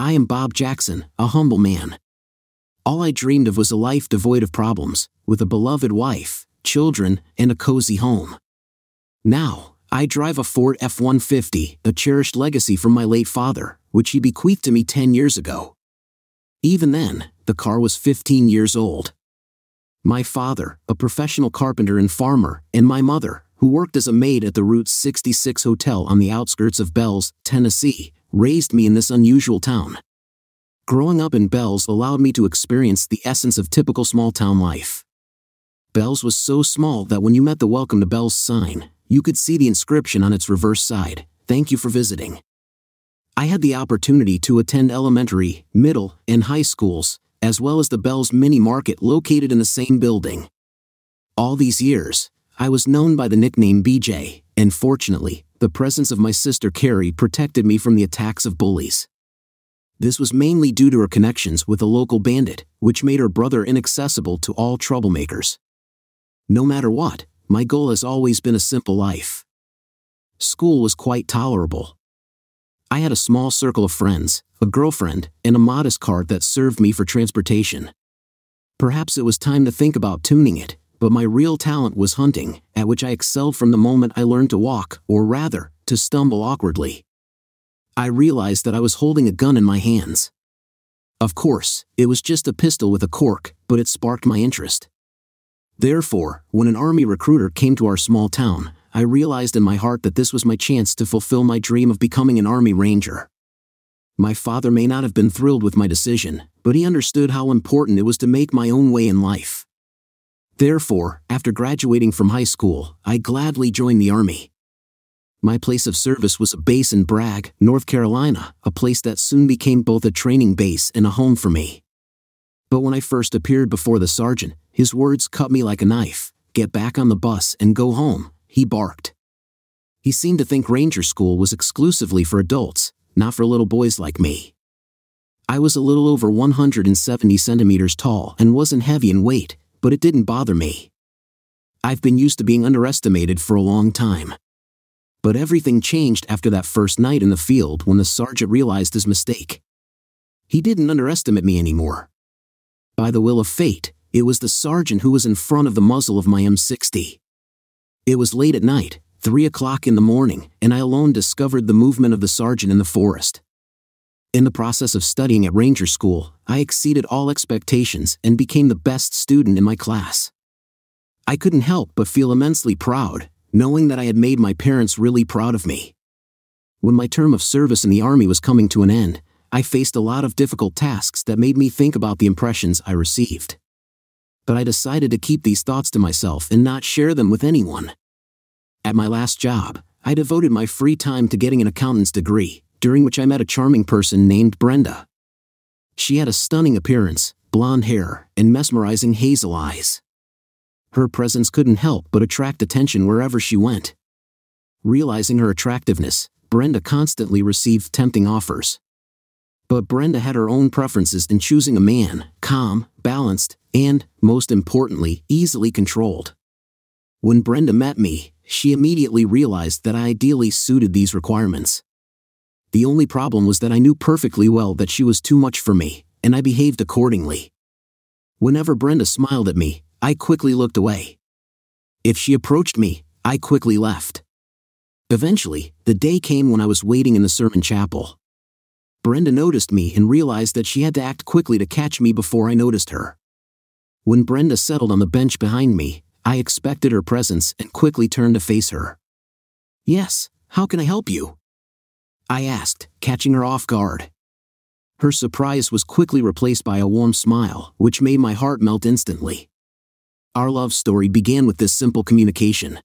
I am Bob Jackson, a humble man. All I dreamed of was a life devoid of problems, with a beloved wife, children, and a cozy home. Now, I drive a Ford F 150, a cherished legacy from my late father, which he bequeathed to me 10 years ago. Even then, the car was 15 years old. My father, a professional carpenter and farmer, and my mother, who worked as a maid at the Route 66 Hotel on the outskirts of Bells, Tennessee, raised me in this unusual town. Growing up in Bells allowed me to experience the essence of typical small town life. Bells was so small that when you met the Welcome to Bells sign, you could see the inscription on its reverse side Thank you for visiting. I had the opportunity to attend elementary, middle, and high schools, as well as the Bells Mini Market located in the same building. All these years, I was known by the nickname BJ, and fortunately, the presence of my sister Carrie protected me from the attacks of bullies. This was mainly due to her connections with a local bandit, which made her brother inaccessible to all troublemakers. No matter what, my goal has always been a simple life. School was quite tolerable. I had a small circle of friends, a girlfriend, and a modest car that served me for transportation. Perhaps it was time to think about tuning it, but my real talent was hunting, at which I excelled from the moment I learned to walk, or rather, to stumble awkwardly. I realized that I was holding a gun in my hands. Of course, it was just a pistol with a cork, but it sparked my interest. Therefore, when an army recruiter came to our small town, I realized in my heart that this was my chance to fulfill my dream of becoming an army ranger. My father may not have been thrilled with my decision, but he understood how important it was to make my own way in life. Therefore, after graduating from high school, I gladly joined the Army. My place of service was a base in Bragg, North Carolina, a place that soon became both a training base and a home for me. But when I first appeared before the sergeant, his words cut me like a knife get back on the bus and go home, he barked. He seemed to think Ranger School was exclusively for adults, not for little boys like me. I was a little over 170 centimeters tall and wasn't heavy in weight, but it didn't bother me. I've been used to being underestimated for a long time. But everything changed after that first night in the field when the sergeant realized his mistake. He didn't underestimate me anymore. By the will of fate, it was the sergeant who was in front of the muzzle of my M60. It was late at night, three o'clock in the morning, and I alone discovered the movement of the sergeant in the forest. In the process of studying at Ranger School, I exceeded all expectations and became the best student in my class. I couldn't help but feel immensely proud, knowing that I had made my parents really proud of me. When my term of service in the Army was coming to an end, I faced a lot of difficult tasks that made me think about the impressions I received but I decided to keep these thoughts to myself and not share them with anyone. At my last job, I devoted my free time to getting an accountant's degree, during which I met a charming person named Brenda. She had a stunning appearance, blonde hair, and mesmerizing hazel eyes. Her presence couldn't help but attract attention wherever she went. Realizing her attractiveness, Brenda constantly received tempting offers. But Brenda had her own preferences in choosing a man, calm, balanced, and, most importantly, easily controlled. When Brenda met me, she immediately realized that I ideally suited these requirements. The only problem was that I knew perfectly well that she was too much for me, and I behaved accordingly. Whenever Brenda smiled at me, I quickly looked away. If she approached me, I quickly left. Eventually, the day came when I was waiting in the sermon chapel. Brenda noticed me and realized that she had to act quickly to catch me before I noticed her. When Brenda settled on the bench behind me, I expected her presence and quickly turned to face her. Yes, how can I help you? I asked, catching her off guard. Her surprise was quickly replaced by a warm smile, which made my heart melt instantly. Our love story began with this simple communication.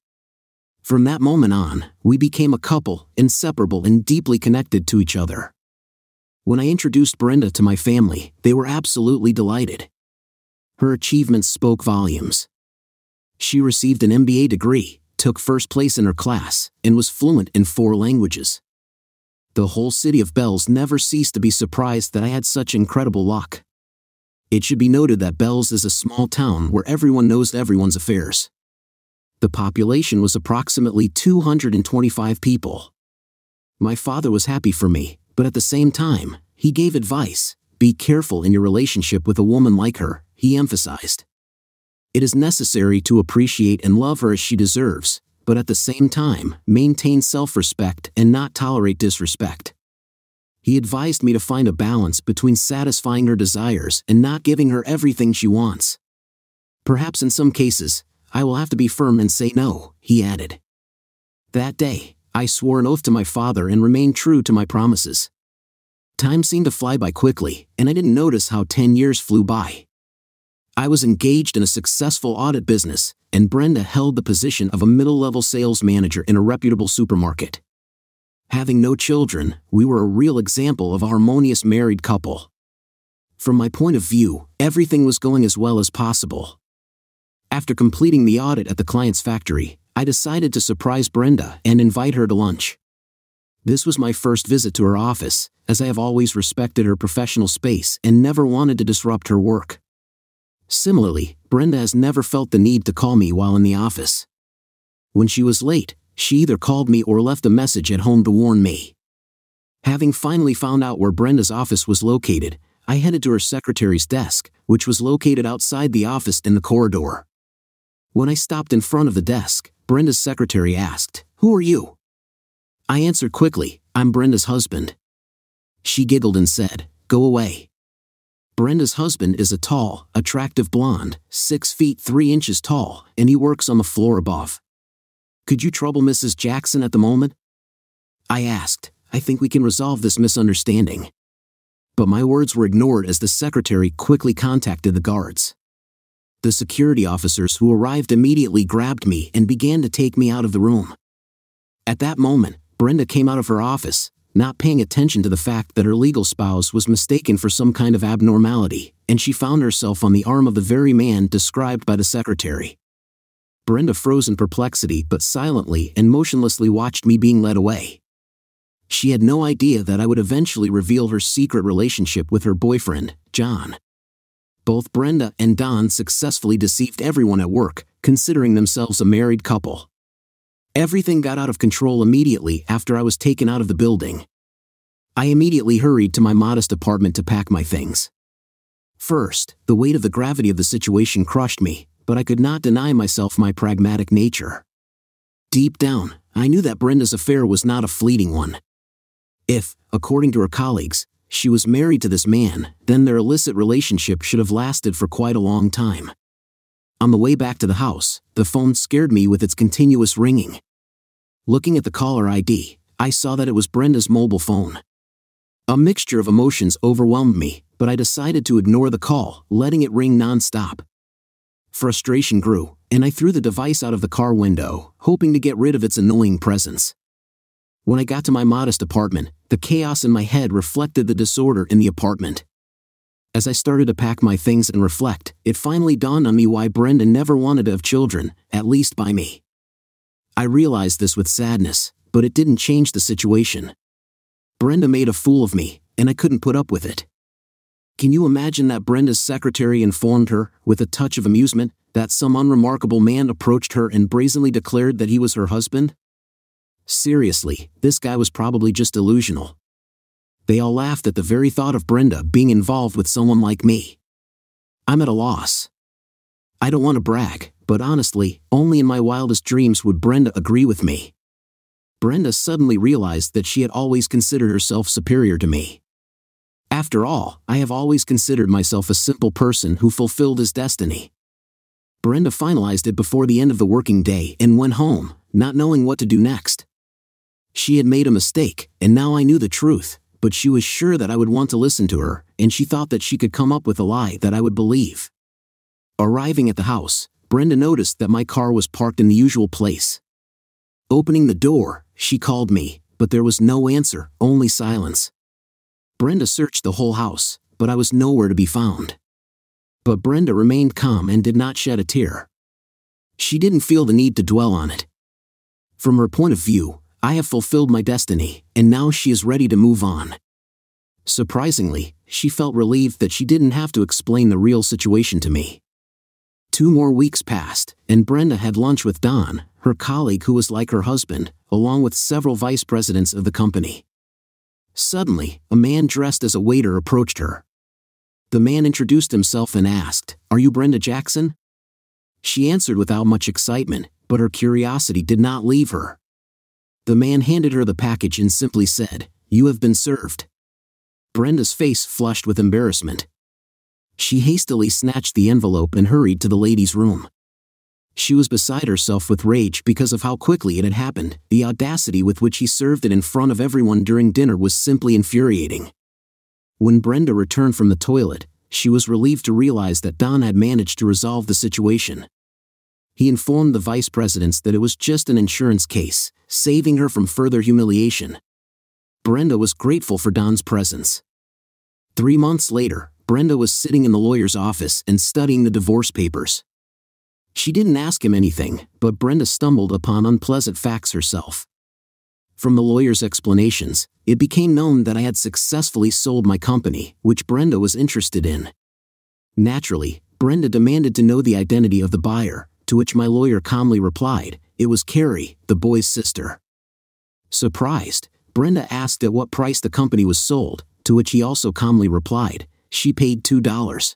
From that moment on, we became a couple, inseparable and deeply connected to each other. When I introduced Brenda to my family, they were absolutely delighted. Her achievements spoke volumes. She received an MBA degree, took first place in her class, and was fluent in four languages. The whole city of Bells never ceased to be surprised that I had such incredible luck. It should be noted that Bells is a small town where everyone knows everyone's affairs. The population was approximately 225 people. My father was happy for me, but at the same time, he gave advice be careful in your relationship with a woman like her, he emphasized. It is necessary to appreciate and love her as she deserves, but at the same time, maintain self respect and not tolerate disrespect. He advised me to find a balance between satisfying her desires and not giving her everything she wants. Perhaps in some cases, I will have to be firm and say no, he added. That day, I swore an oath to my father and remained true to my promises. Time seemed to fly by quickly, and I didn't notice how 10 years flew by. I was engaged in a successful audit business, and Brenda held the position of a middle level sales manager in a reputable supermarket. Having no children, we were a real example of a harmonious married couple. From my point of view, everything was going as well as possible. After completing the audit at the client's factory, I decided to surprise Brenda and invite her to lunch. This was my first visit to her office, as I have always respected her professional space and never wanted to disrupt her work. Similarly, Brenda has never felt the need to call me while in the office. When she was late, she either called me or left a message at home to warn me. Having finally found out where Brenda's office was located, I headed to her secretary's desk, which was located outside the office in the corridor. When I stopped in front of the desk, Brenda's secretary asked, Who are you? I answered quickly, I'm Brenda's husband. She giggled and said, Go away. Brenda's husband is a tall, attractive blonde, six feet three inches tall, and he works on the floor above. Could you trouble Mrs. Jackson at the moment? I asked, I think we can resolve this misunderstanding. But my words were ignored as the secretary quickly contacted the guards. The security officers who arrived immediately grabbed me and began to take me out of the room. At that moment, Brenda came out of her office, not paying attention to the fact that her legal spouse was mistaken for some kind of abnormality, and she found herself on the arm of the very man described by the secretary. Brenda froze in perplexity but silently and motionlessly watched me being led away. She had no idea that I would eventually reveal her secret relationship with her boyfriend, John. Both Brenda and Don successfully deceived everyone at work, considering themselves a married couple. Everything got out of control immediately after I was taken out of the building. I immediately hurried to my modest apartment to pack my things. First, the weight of the gravity of the situation crushed me, but I could not deny myself my pragmatic nature. Deep down, I knew that Brenda's affair was not a fleeting one. If, according to her colleagues, she was married to this man, then their illicit relationship should have lasted for quite a long time. On the way back to the house, the phone scared me with its continuous ringing. Looking at the caller ID, I saw that it was Brenda's mobile phone. A mixture of emotions overwhelmed me, but I decided to ignore the call, letting it ring nonstop. Frustration grew, and I threw the device out of the car window, hoping to get rid of its annoying presence. When I got to my modest apartment, the chaos in my head reflected the disorder in the apartment. As I started to pack my things and reflect, it finally dawned on me why Brenda never wanted to have children, at least by me. I realized this with sadness, but it didn't change the situation. Brenda made a fool of me, and I couldn't put up with it. Can you imagine that Brenda's secretary informed her, with a touch of amusement, that some unremarkable man approached her and brazenly declared that he was her husband? Seriously, this guy was probably just delusional. They all laughed at the very thought of Brenda being involved with someone like me. I'm at a loss. I don't want to brag, but honestly, only in my wildest dreams would Brenda agree with me. Brenda suddenly realized that she had always considered herself superior to me. After all, I have always considered myself a simple person who fulfilled his destiny. Brenda finalized it before the end of the working day and went home, not knowing what to do next. She had made a mistake, and now I knew the truth, but she was sure that I would want to listen to her, and she thought that she could come up with a lie that I would believe. Arriving at the house, Brenda noticed that my car was parked in the usual place. Opening the door, she called me, but there was no answer, only silence. Brenda searched the whole house, but I was nowhere to be found. But Brenda remained calm and did not shed a tear. She didn't feel the need to dwell on it. From her point of view, I have fulfilled my destiny, and now she is ready to move on. Surprisingly, she felt relieved that she didn't have to explain the real situation to me. Two more weeks passed, and Brenda had lunch with Don, her colleague who was like her husband, along with several vice presidents of the company. Suddenly, a man dressed as a waiter approached her. The man introduced himself and asked, Are you Brenda Jackson? She answered without much excitement, but her curiosity did not leave her. The man handed her the package and simply said, You have been served. Brenda's face flushed with embarrassment. She hastily snatched the envelope and hurried to the lady's room. She was beside herself with rage because of how quickly it had happened. The audacity with which he served it in front of everyone during dinner was simply infuriating. When Brenda returned from the toilet, she was relieved to realize that Don had managed to resolve the situation. He informed the vice presidents that it was just an insurance case, saving her from further humiliation. Brenda was grateful for Don's presence. Three months later, Brenda was sitting in the lawyer's office and studying the divorce papers. She didn't ask him anything, but Brenda stumbled upon unpleasant facts herself. From the lawyer's explanations, it became known that I had successfully sold my company, which Brenda was interested in. Naturally, Brenda demanded to know the identity of the buyer, to which my lawyer calmly replied, it was Carrie, the boy's sister. Surprised, Brenda asked at what price the company was sold, to which he also calmly replied, she paid $2.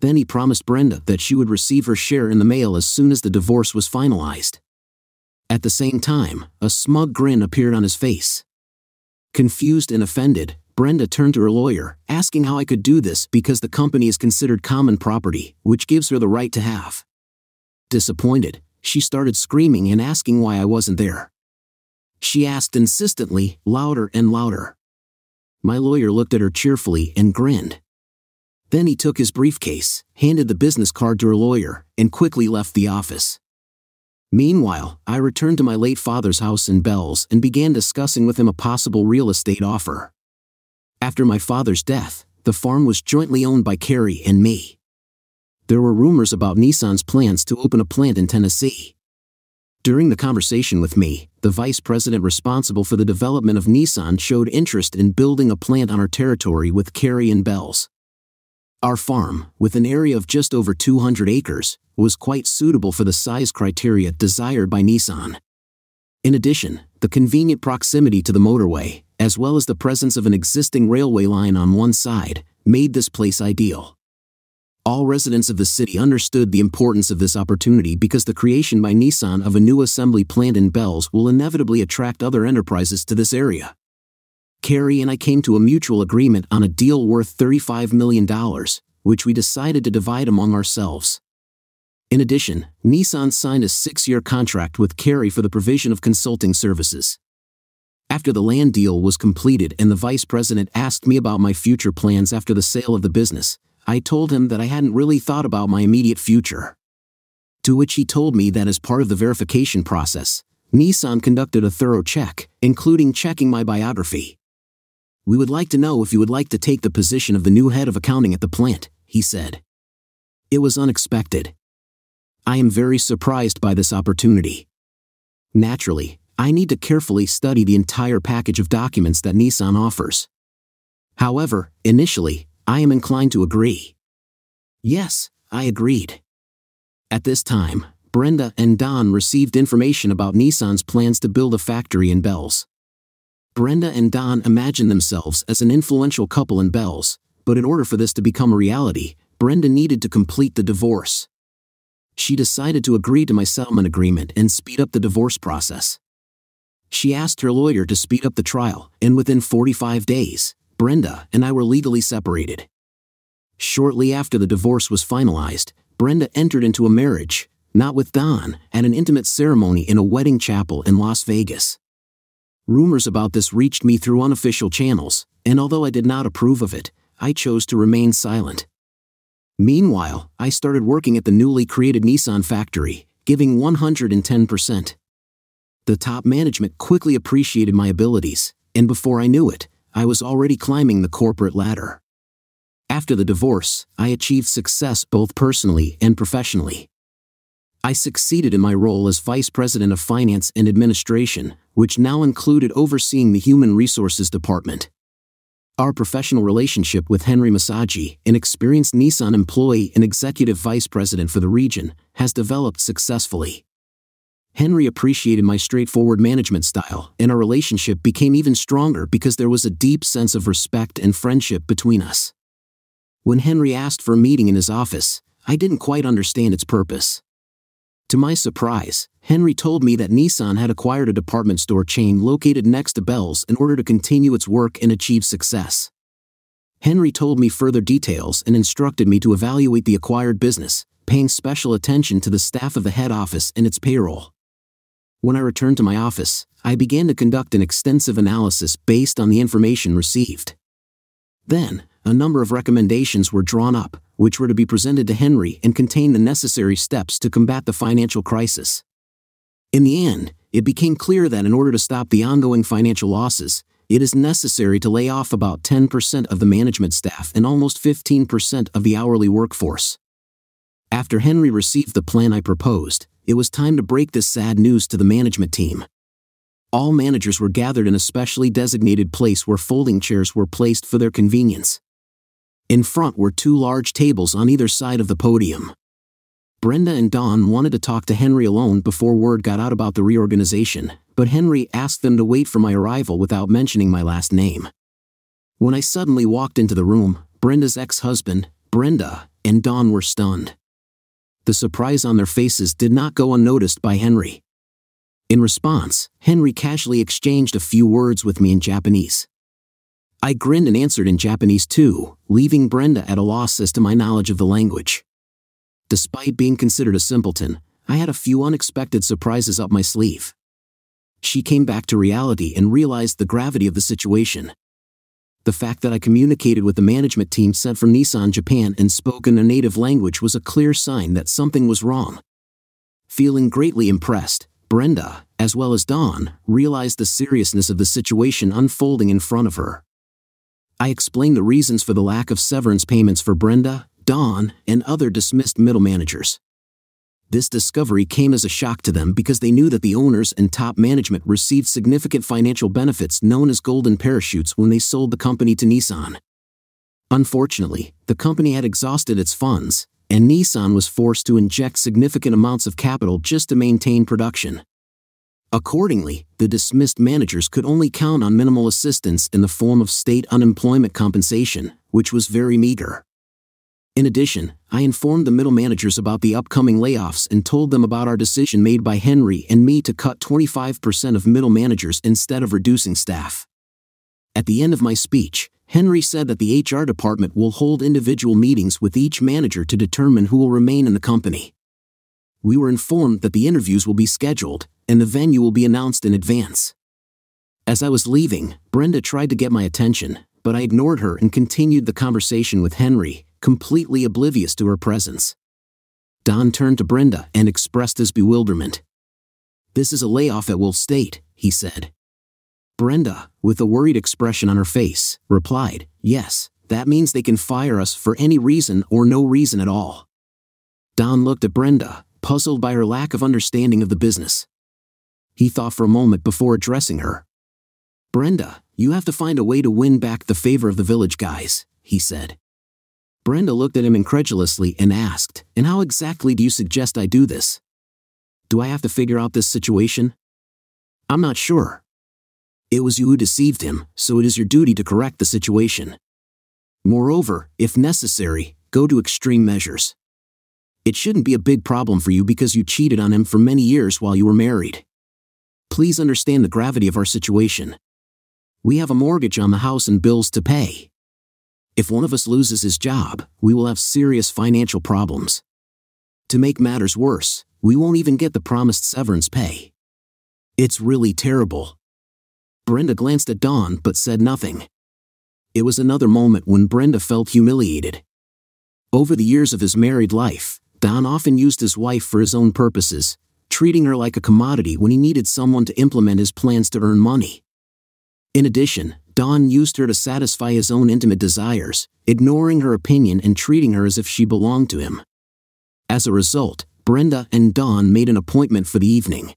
Then he promised Brenda that she would receive her share in the mail as soon as the divorce was finalized. At the same time, a smug grin appeared on his face. Confused and offended, Brenda turned to her lawyer, asking how I could do this because the company is considered common property, which gives her the right to have. Disappointed, she started screaming and asking why I wasn't there. She asked insistently, louder and louder. My lawyer looked at her cheerfully and grinned. Then he took his briefcase, handed the business card to her lawyer, and quickly left the office. Meanwhile, I returned to my late father's house in Bells and began discussing with him a possible real estate offer. After my father's death, the farm was jointly owned by Carrie and me. There were rumors about Nissan's plans to open a plant in Tennessee. During the conversation with me, the vice president responsible for the development of Nissan showed interest in building a plant on our territory with Carrie and Bells. Our farm, with an area of just over 200 acres, was quite suitable for the size criteria desired by Nissan. In addition, the convenient proximity to the motorway, as well as the presence of an existing railway line on one side, made this place ideal. All residents of the city understood the importance of this opportunity because the creation by Nissan of a new assembly plant in Bells will inevitably attract other enterprises to this area. Carrie and I came to a mutual agreement on a deal worth $35 million, which we decided to divide among ourselves. In addition, Nissan signed a six year contract with Carrie for the provision of consulting services. After the land deal was completed and the vice president asked me about my future plans after the sale of the business, I told him that I hadn't really thought about my immediate future. To which he told me that as part of the verification process, Nissan conducted a thorough check, including checking my biography. We would like to know if you would like to take the position of the new head of accounting at the plant, he said. It was unexpected. I am very surprised by this opportunity. Naturally, I need to carefully study the entire package of documents that Nissan offers. However, initially, I am inclined to agree. Yes, I agreed. At this time, Brenda and Don received information about Nissan's plans to build a factory in Bells. Brenda and Don imagined themselves as an influential couple in Bells, but in order for this to become a reality, Brenda needed to complete the divorce. She decided to agree to my settlement agreement and speed up the divorce process. She asked her lawyer to speed up the trial, and within 45 days, Brenda and I were legally separated. Shortly after the divorce was finalized, Brenda entered into a marriage, not with Don, at an intimate ceremony in a wedding chapel in Las Vegas. Rumors about this reached me through unofficial channels, and although I did not approve of it, I chose to remain silent. Meanwhile, I started working at the newly created Nissan factory, giving 110%. The top management quickly appreciated my abilities, and before I knew it, I was already climbing the corporate ladder. After the divorce, I achieved success both personally and professionally. I succeeded in my role as Vice President of Finance and Administration, which now included overseeing the Human Resources Department. Our professional relationship with Henry Masagi, an experienced Nissan employee and executive vice president for the region, has developed successfully. Henry appreciated my straightforward management style, and our relationship became even stronger because there was a deep sense of respect and friendship between us. When Henry asked for a meeting in his office, I didn't quite understand its purpose. To my surprise, Henry told me that Nissan had acquired a department store chain located next to Bell's in order to continue its work and achieve success. Henry told me further details and instructed me to evaluate the acquired business, paying special attention to the staff of the head office and its payroll. When I returned to my office, I began to conduct an extensive analysis based on the information received. Then, a number of recommendations were drawn up, which were to be presented to Henry and contain the necessary steps to combat the financial crisis. In the end, it became clear that in order to stop the ongoing financial losses, it is necessary to lay off about 10% of the management staff and almost 15% of the hourly workforce. After Henry received the plan I proposed, it was time to break this sad news to the management team. All managers were gathered in a specially designated place where folding chairs were placed for their convenience. In front were two large tables on either side of the podium. Brenda and Don wanted to talk to Henry alone before word got out about the reorganization, but Henry asked them to wait for my arrival without mentioning my last name. When I suddenly walked into the room, Brenda's ex husband, Brenda, and Don were stunned the surprise on their faces did not go unnoticed by Henry. In response, Henry casually exchanged a few words with me in Japanese. I grinned and answered in Japanese too, leaving Brenda at a loss as to my knowledge of the language. Despite being considered a simpleton, I had a few unexpected surprises up my sleeve. She came back to reality and realized the gravity of the situation the fact that I communicated with the management team sent from Nissan Japan and spoke in a native language was a clear sign that something was wrong. Feeling greatly impressed, Brenda, as well as Don, realized the seriousness of the situation unfolding in front of her. I explained the reasons for the lack of severance payments for Brenda, Don, and other dismissed middle managers. This discovery came as a shock to them because they knew that the owners and top management received significant financial benefits known as golden parachutes when they sold the company to Nissan. Unfortunately, the company had exhausted its funds, and Nissan was forced to inject significant amounts of capital just to maintain production. Accordingly, the dismissed managers could only count on minimal assistance in the form of state unemployment compensation, which was very meager. In addition, I informed the middle managers about the upcoming layoffs and told them about our decision made by Henry and me to cut 25% of middle managers instead of reducing staff. At the end of my speech, Henry said that the HR department will hold individual meetings with each manager to determine who will remain in the company. We were informed that the interviews will be scheduled and the venue will be announced in advance. As I was leaving, Brenda tried to get my attention, but I ignored her and continued the conversation with Henry, completely oblivious to her presence. Don turned to Brenda and expressed his bewilderment. This is a layoff at Wolf State, he said. Brenda, with a worried expression on her face, replied, Yes, that means they can fire us for any reason or no reason at all. Don looked at Brenda, puzzled by her lack of understanding of the business. He thought for a moment before addressing her. Brenda, you have to find a way to win back the favor of the village guys, he said. Brenda looked at him incredulously and asked, And how exactly do you suggest I do this? Do I have to figure out this situation? I'm not sure. It was you who deceived him, so it is your duty to correct the situation. Moreover, if necessary, go to extreme measures. It shouldn't be a big problem for you because you cheated on him for many years while you were married. Please understand the gravity of our situation. We have a mortgage on the house and bills to pay. If one of us loses his job, we will have serious financial problems. To make matters worse, we won't even get the promised severance pay. It's really terrible. Brenda glanced at Don but said nothing. It was another moment when Brenda felt humiliated. Over the years of his married life, Don often used his wife for his own purposes, treating her like a commodity when he needed someone to implement his plans to earn money. In addition, Don used her to satisfy his own intimate desires, ignoring her opinion and treating her as if she belonged to him. As a result, Brenda and Don made an appointment for the evening.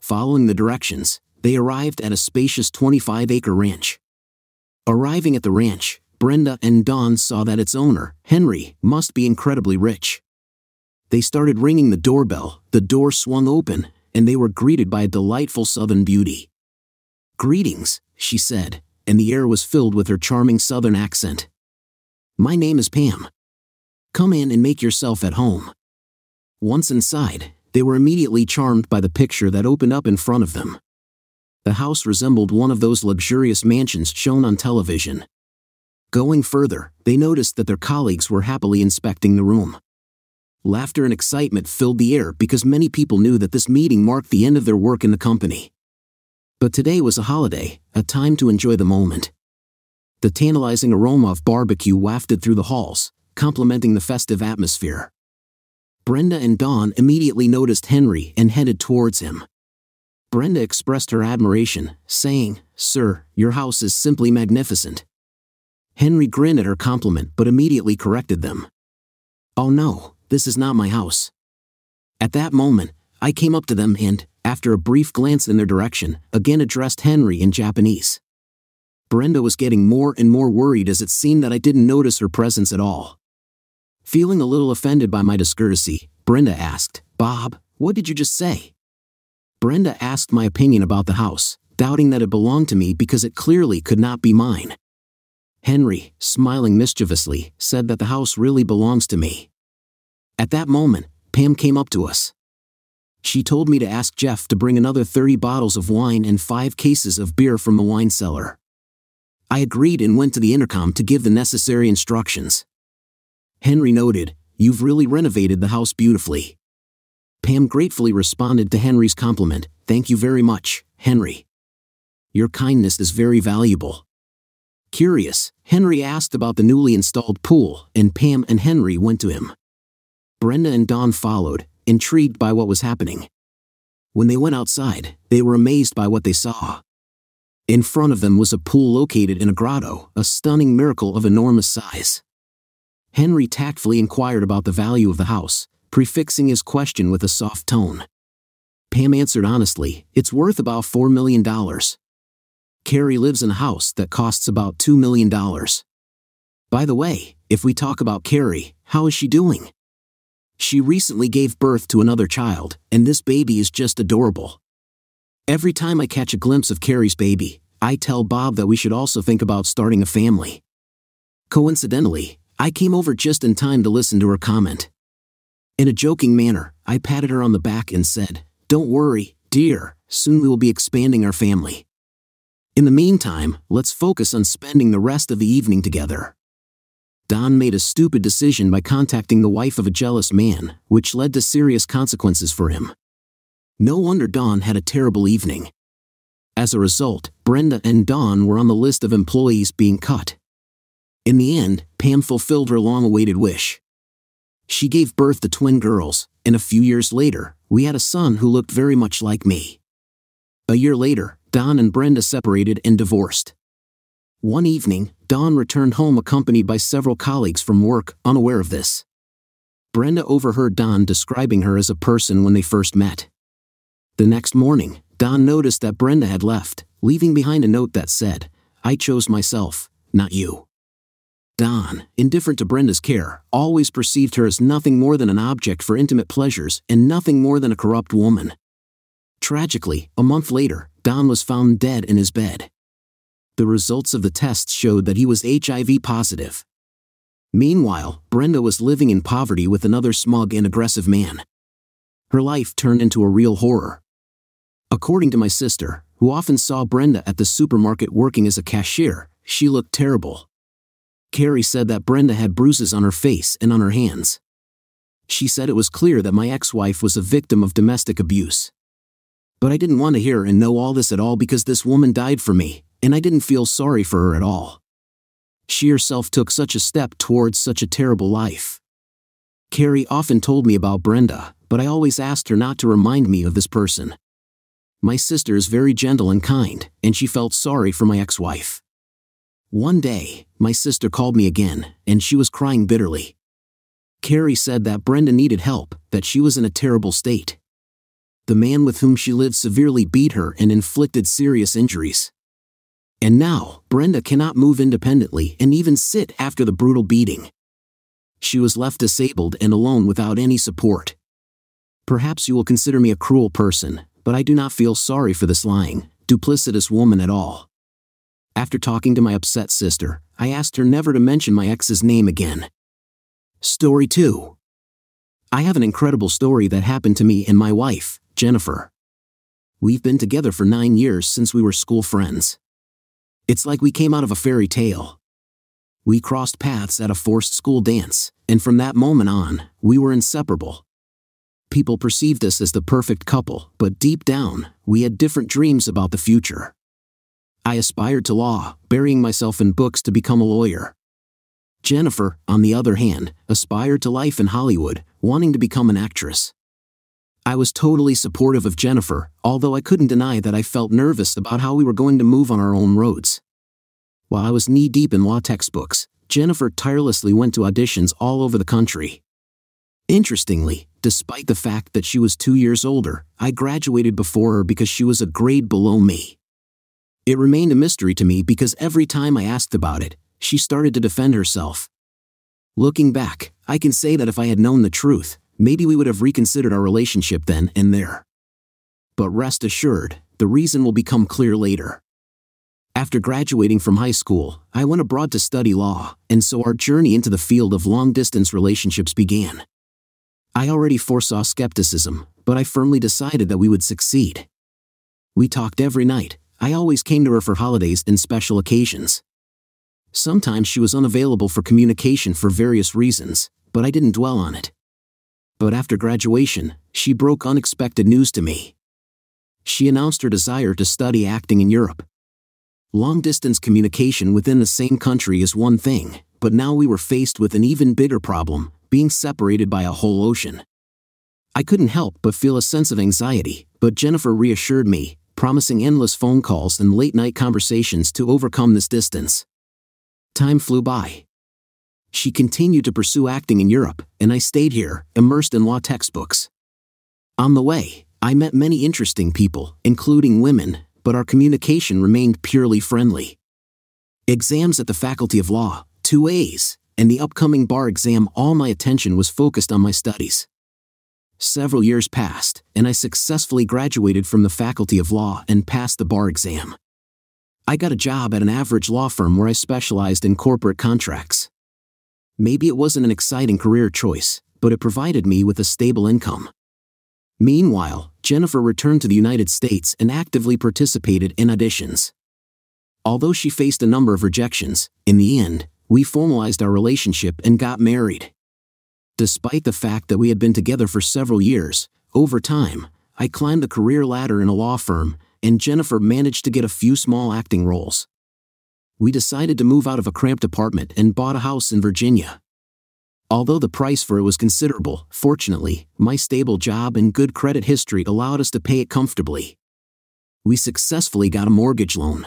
Following the directions, they arrived at a spacious 25 acre ranch. Arriving at the ranch, Brenda and Don saw that its owner, Henry, must be incredibly rich. They started ringing the doorbell, the door swung open, and they were greeted by a delightful southern beauty. Greetings, she said, and the air was filled with her charming southern accent. My name is Pam. Come in and make yourself at home. Once inside, they were immediately charmed by the picture that opened up in front of them. The house resembled one of those luxurious mansions shown on television. Going further, they noticed that their colleagues were happily inspecting the room. Laughter and excitement filled the air because many people knew that this meeting marked the end of their work in the company. But today was a holiday, a time to enjoy the moment. The tantalizing aroma of barbecue wafted through the halls, complementing the festive atmosphere. Brenda and Don immediately noticed Henry and headed towards him. Brenda expressed her admiration, saying, Sir, your house is simply magnificent. Henry grinned at her compliment but immediately corrected them. Oh no, this is not my house. At that moment, I came up to them and, after a brief glance in their direction, again addressed Henry in Japanese. Brenda was getting more and more worried as it seemed that I didn't notice her presence at all. Feeling a little offended by my discourtesy, Brenda asked, Bob, what did you just say? Brenda asked my opinion about the house, doubting that it belonged to me because it clearly could not be mine. Henry, smiling mischievously, said that the house really belongs to me. At that moment, Pam came up to us. She told me to ask Jeff to bring another 30 bottles of wine and five cases of beer from the wine cellar. I agreed and went to the intercom to give the necessary instructions. Henry noted, You've really renovated the house beautifully. Pam gratefully responded to Henry's compliment, Thank you very much, Henry. Your kindness is very valuable. Curious, Henry asked about the newly installed pool, and Pam and Henry went to him. Brenda and Don followed, intrigued by what was happening. When they went outside, they were amazed by what they saw. In front of them was a pool located in a grotto, a stunning miracle of enormous size. Henry tactfully inquired about the value of the house, prefixing his question with a soft tone. Pam answered honestly, it's worth about $4 million. Carrie lives in a house that costs about $2 million. By the way, if we talk about Carrie, how is she doing? She recently gave birth to another child, and this baby is just adorable. Every time I catch a glimpse of Carrie's baby, I tell Bob that we should also think about starting a family. Coincidentally, I came over just in time to listen to her comment. In a joking manner, I patted her on the back and said, Don't worry, dear, soon we will be expanding our family. In the meantime, let's focus on spending the rest of the evening together. Don made a stupid decision by contacting the wife of a jealous man, which led to serious consequences for him. No wonder Don had a terrible evening. As a result, Brenda and Don were on the list of employees being cut. In the end, Pam fulfilled her long awaited wish. She gave birth to twin girls, and a few years later, we had a son who looked very much like me. A year later, Don and Brenda separated and divorced. One evening, Don returned home accompanied by several colleagues from work, unaware of this. Brenda overheard Don describing her as a person when they first met. The next morning, Don noticed that Brenda had left, leaving behind a note that said, I chose myself, not you. Don, indifferent to Brenda's care, always perceived her as nothing more than an object for intimate pleasures and nothing more than a corrupt woman. Tragically, a month later, Don was found dead in his bed. The results of the tests showed that he was HIV positive. Meanwhile, Brenda was living in poverty with another smug and aggressive man. Her life turned into a real horror. According to my sister, who often saw Brenda at the supermarket working as a cashier, she looked terrible. Carrie said that Brenda had bruises on her face and on her hands. She said it was clear that my ex wife was a victim of domestic abuse. But I didn't want to hear and know all this at all because this woman died for me, and I didn't feel sorry for her at all. She herself took such a step towards such a terrible life. Carrie often told me about Brenda, but I always asked her not to remind me of this person. My sister is very gentle and kind, and she felt sorry for my ex wife. One day, my sister called me again, and she was crying bitterly. Carrie said that Brenda needed help, that she was in a terrible state the man with whom she lived severely beat her and inflicted serious injuries. And now, Brenda cannot move independently and even sit after the brutal beating. She was left disabled and alone without any support. Perhaps you will consider me a cruel person, but I do not feel sorry for this lying, duplicitous woman at all. After talking to my upset sister, I asked her never to mention my ex's name again. Story 2 I have an incredible story that happened to me and my wife, Jennifer. We've been together for nine years since we were school friends. It's like we came out of a fairy tale. We crossed paths at a forced school dance, and from that moment on, we were inseparable. People perceived us as the perfect couple, but deep down, we had different dreams about the future. I aspired to law, burying myself in books to become a lawyer. Jennifer, on the other hand, aspired to life in Hollywood, wanting to become an actress. I was totally supportive of Jennifer, although I couldn't deny that I felt nervous about how we were going to move on our own roads. While I was knee deep in law textbooks, Jennifer tirelessly went to auditions all over the country. Interestingly, despite the fact that she was two years older, I graduated before her because she was a grade below me. It remained a mystery to me because every time I asked about it, she started to defend herself. Looking back, I can say that if I had known the truth, maybe we would have reconsidered our relationship then and there. But rest assured, the reason will become clear later. After graduating from high school, I went abroad to study law, and so our journey into the field of long distance relationships began. I already foresaw skepticism, but I firmly decided that we would succeed. We talked every night, I always came to her for holidays and special occasions. Sometimes she was unavailable for communication for various reasons, but I didn't dwell on it but after graduation, she broke unexpected news to me. She announced her desire to study acting in Europe. Long distance communication within the same country is one thing, but now we were faced with an even bigger problem being separated by a whole ocean. I couldn't help but feel a sense of anxiety, but Jennifer reassured me, promising endless phone calls and late night conversations to overcome this distance. Time flew by, she continued to pursue acting in Europe, and I stayed here, immersed in law textbooks. On the way, I met many interesting people, including women, but our communication remained purely friendly. Exams at the Faculty of Law, two A's, and the upcoming bar exam, all my attention was focused on my studies. Several years passed, and I successfully graduated from the Faculty of Law and passed the bar exam. I got a job at an average law firm where I specialized in corporate contracts. Maybe it wasn't an exciting career choice, but it provided me with a stable income. Meanwhile, Jennifer returned to the United States and actively participated in auditions. Although she faced a number of rejections, in the end, we formalized our relationship and got married. Despite the fact that we had been together for several years, over time, I climbed the career ladder in a law firm, and Jennifer managed to get a few small acting roles we decided to move out of a cramped apartment and bought a house in Virginia. Although the price for it was considerable, fortunately, my stable job and good credit history allowed us to pay it comfortably. We successfully got a mortgage loan.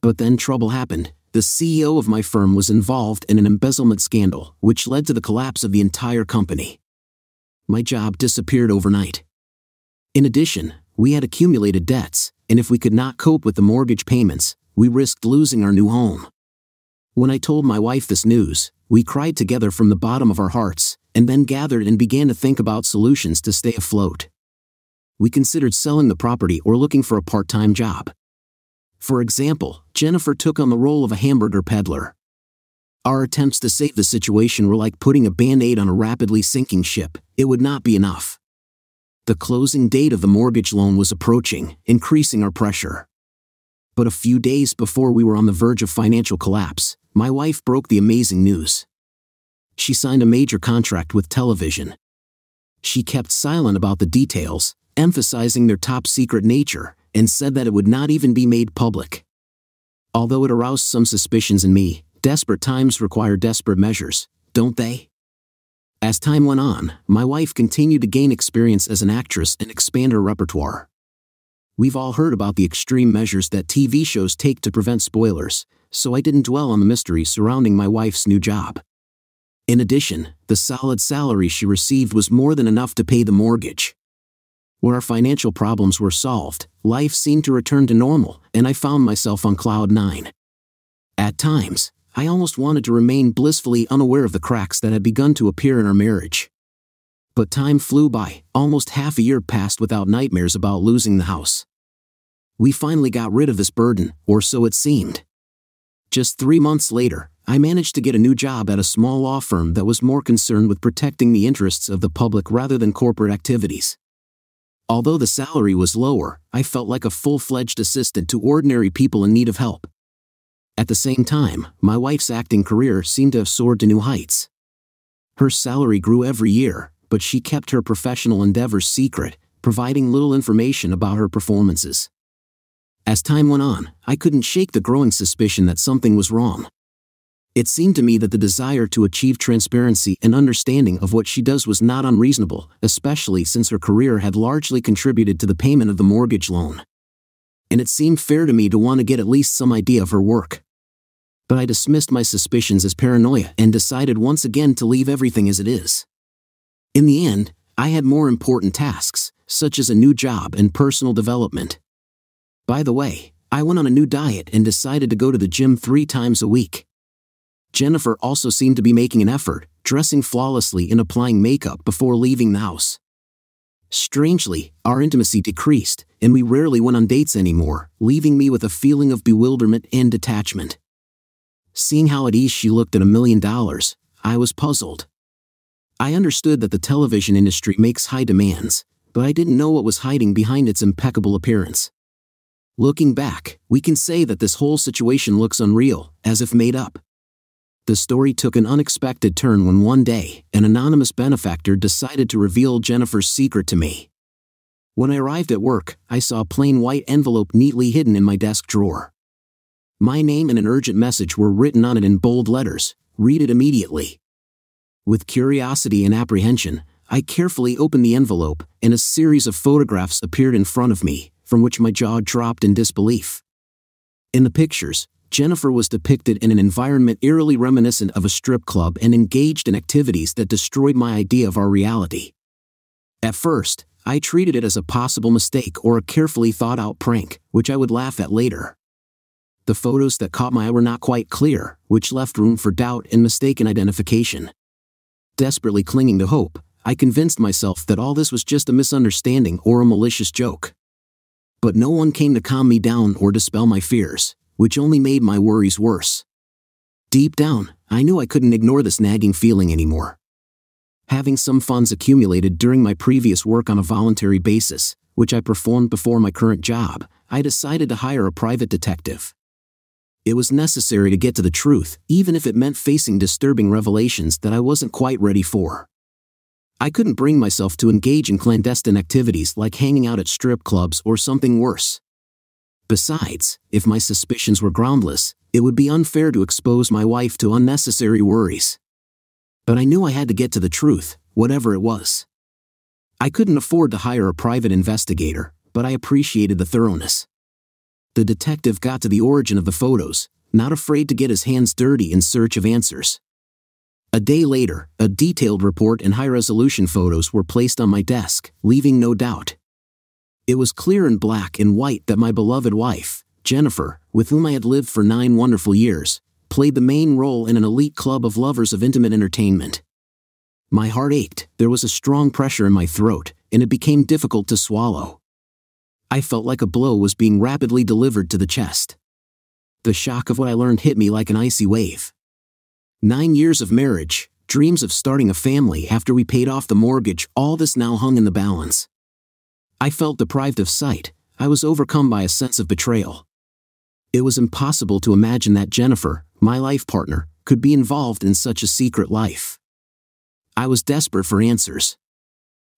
But then trouble happened. The CEO of my firm was involved in an embezzlement scandal, which led to the collapse of the entire company. My job disappeared overnight. In addition, we had accumulated debts, and if we could not cope with the mortgage payments, we risked losing our new home. When I told my wife this news, we cried together from the bottom of our hearts, and then gathered and began to think about solutions to stay afloat. We considered selling the property or looking for a part time job. For example, Jennifer took on the role of a hamburger peddler. Our attempts to save the situation were like putting a band aid on a rapidly sinking ship, it would not be enough. The closing date of the mortgage loan was approaching, increasing our pressure. But a few days before we were on the verge of financial collapse, my wife broke the amazing news. She signed a major contract with television. She kept silent about the details, emphasizing their top secret nature, and said that it would not even be made public. Although it aroused some suspicions in me, desperate times require desperate measures, don't they? As time went on, my wife continued to gain experience as an actress and expand her repertoire. We've all heard about the extreme measures that TV shows take to prevent spoilers, so I didn't dwell on the mystery surrounding my wife's new job. In addition, the solid salary she received was more than enough to pay the mortgage. Where our financial problems were solved, life seemed to return to normal, and I found myself on cloud nine. At times, I almost wanted to remain blissfully unaware of the cracks that had begun to appear in our marriage. But time flew by, almost half a year passed without nightmares about losing the house. We finally got rid of this burden, or so it seemed. Just three months later, I managed to get a new job at a small law firm that was more concerned with protecting the interests of the public rather than corporate activities. Although the salary was lower, I felt like a full fledged assistant to ordinary people in need of help. At the same time, my wife's acting career seemed to have soared to new heights. Her salary grew every year, but she kept her professional endeavors secret, providing little information about her performances. As time went on, I couldn't shake the growing suspicion that something was wrong. It seemed to me that the desire to achieve transparency and understanding of what she does was not unreasonable, especially since her career had largely contributed to the payment of the mortgage loan. And it seemed fair to me to want to get at least some idea of her work. But I dismissed my suspicions as paranoia and decided once again to leave everything as it is. In the end, I had more important tasks, such as a new job and personal development. By the way, I went on a new diet and decided to go to the gym three times a week. Jennifer also seemed to be making an effort, dressing flawlessly and applying makeup before leaving the house. Strangely, our intimacy decreased, and we rarely went on dates anymore, leaving me with a feeling of bewilderment and detachment. Seeing how at ease she looked at a million dollars, I was puzzled. I understood that the television industry makes high demands, but I didn't know what was hiding behind its impeccable appearance. Looking back, we can say that this whole situation looks unreal, as if made up the story took an unexpected turn when one day, an anonymous benefactor decided to reveal Jennifer's secret to me. When I arrived at work, I saw a plain white envelope neatly hidden in my desk drawer. My name and an urgent message were written on it in bold letters read it immediately. With curiosity and apprehension, I carefully opened the envelope, and a series of photographs appeared in front of me, from which my jaw dropped in disbelief. In the pictures, Jennifer was depicted in an environment eerily reminiscent of a strip club and engaged in activities that destroyed my idea of our reality. At first, I treated it as a possible mistake or a carefully thought out prank, which I would laugh at later. The photos that caught my eye were not quite clear, which left room for doubt and mistaken identification. Desperately clinging to hope, I convinced myself that all this was just a misunderstanding or a malicious joke. But no one came to calm me down or dispel my fears which only made my worries worse. Deep down, I knew I couldn't ignore this nagging feeling anymore. Having some funds accumulated during my previous work on a voluntary basis, which I performed before my current job, I decided to hire a private detective. It was necessary to get to the truth, even if it meant facing disturbing revelations that I wasn't quite ready for. I couldn't bring myself to engage in clandestine activities like hanging out at strip clubs or something worse. Besides, if my suspicions were groundless, it would be unfair to expose my wife to unnecessary worries. But I knew I had to get to the truth, whatever it was. I couldn't afford to hire a private investigator, but I appreciated the thoroughness. The detective got to the origin of the photos, not afraid to get his hands dirty in search of answers. A day later, a detailed report and high resolution photos were placed on my desk, leaving no doubt. It was clear in black and white that my beloved wife, Jennifer, with whom I had lived for nine wonderful years, played the main role in an elite club of lovers of intimate entertainment. My heart ached, there was a strong pressure in my throat, and it became difficult to swallow. I felt like a blow was being rapidly delivered to the chest. The shock of what I learned hit me like an icy wave. Nine years of marriage, dreams of starting a family after we paid off the mortgage, all this now hung in the balance. I felt deprived of sight, I was overcome by a sense of betrayal. It was impossible to imagine that Jennifer, my life partner, could be involved in such a secret life. I was desperate for answers.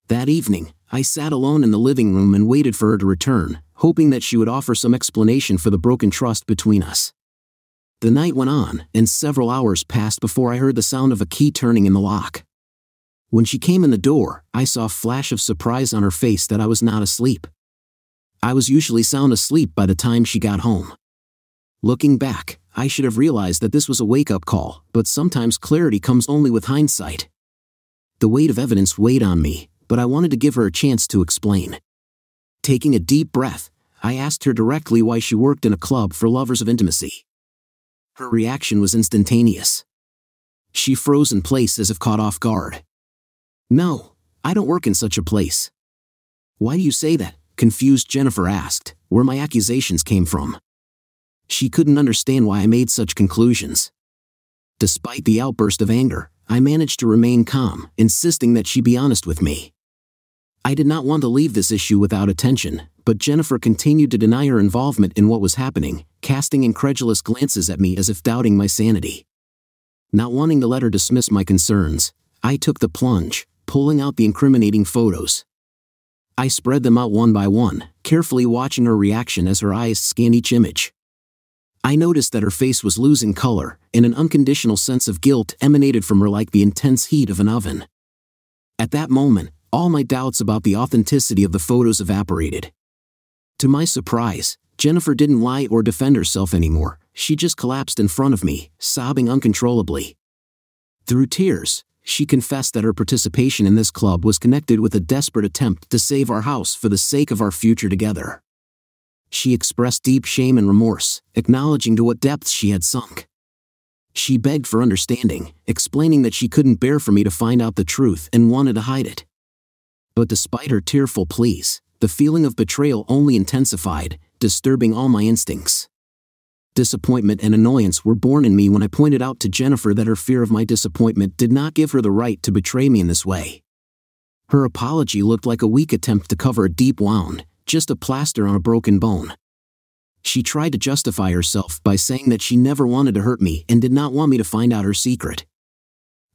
That evening, I sat alone in the living room and waited for her to return, hoping that she would offer some explanation for the broken trust between us. The night went on, and several hours passed before I heard the sound of a key turning in the lock. When she came in the door, I saw a flash of surprise on her face that I was not asleep. I was usually sound asleep by the time she got home. Looking back, I should have realized that this was a wake up call, but sometimes clarity comes only with hindsight. The weight of evidence weighed on me, but I wanted to give her a chance to explain. Taking a deep breath, I asked her directly why she worked in a club for lovers of intimacy. Her reaction was instantaneous. She froze in place as if caught off guard. No, I don't work in such a place. Why do you say that? Confused Jennifer asked, where my accusations came from. She couldn't understand why I made such conclusions. Despite the outburst of anger, I managed to remain calm, insisting that she be honest with me. I did not want to leave this issue without attention, but Jennifer continued to deny her involvement in what was happening, casting incredulous glances at me as if doubting my sanity. Not wanting to let her dismiss my concerns, I took the plunge, pulling out the incriminating photos. I spread them out one by one, carefully watching her reaction as her eyes scanned each image. I noticed that her face was losing color, and an unconditional sense of guilt emanated from her like the intense heat of an oven. At that moment, all my doubts about the authenticity of the photos evaporated. To my surprise, Jennifer didn't lie or defend herself anymore, she just collapsed in front of me, sobbing uncontrollably. Through tears, she confessed that her participation in this club was connected with a desperate attempt to save our house for the sake of our future together. She expressed deep shame and remorse, acknowledging to what depths she had sunk. She begged for understanding, explaining that she couldn't bear for me to find out the truth and wanted to hide it. But despite her tearful pleas, the feeling of betrayal only intensified, disturbing all my instincts. Disappointment and annoyance were born in me when I pointed out to Jennifer that her fear of my disappointment did not give her the right to betray me in this way. Her apology looked like a weak attempt to cover a deep wound, just a plaster on a broken bone. She tried to justify herself by saying that she never wanted to hurt me and did not want me to find out her secret.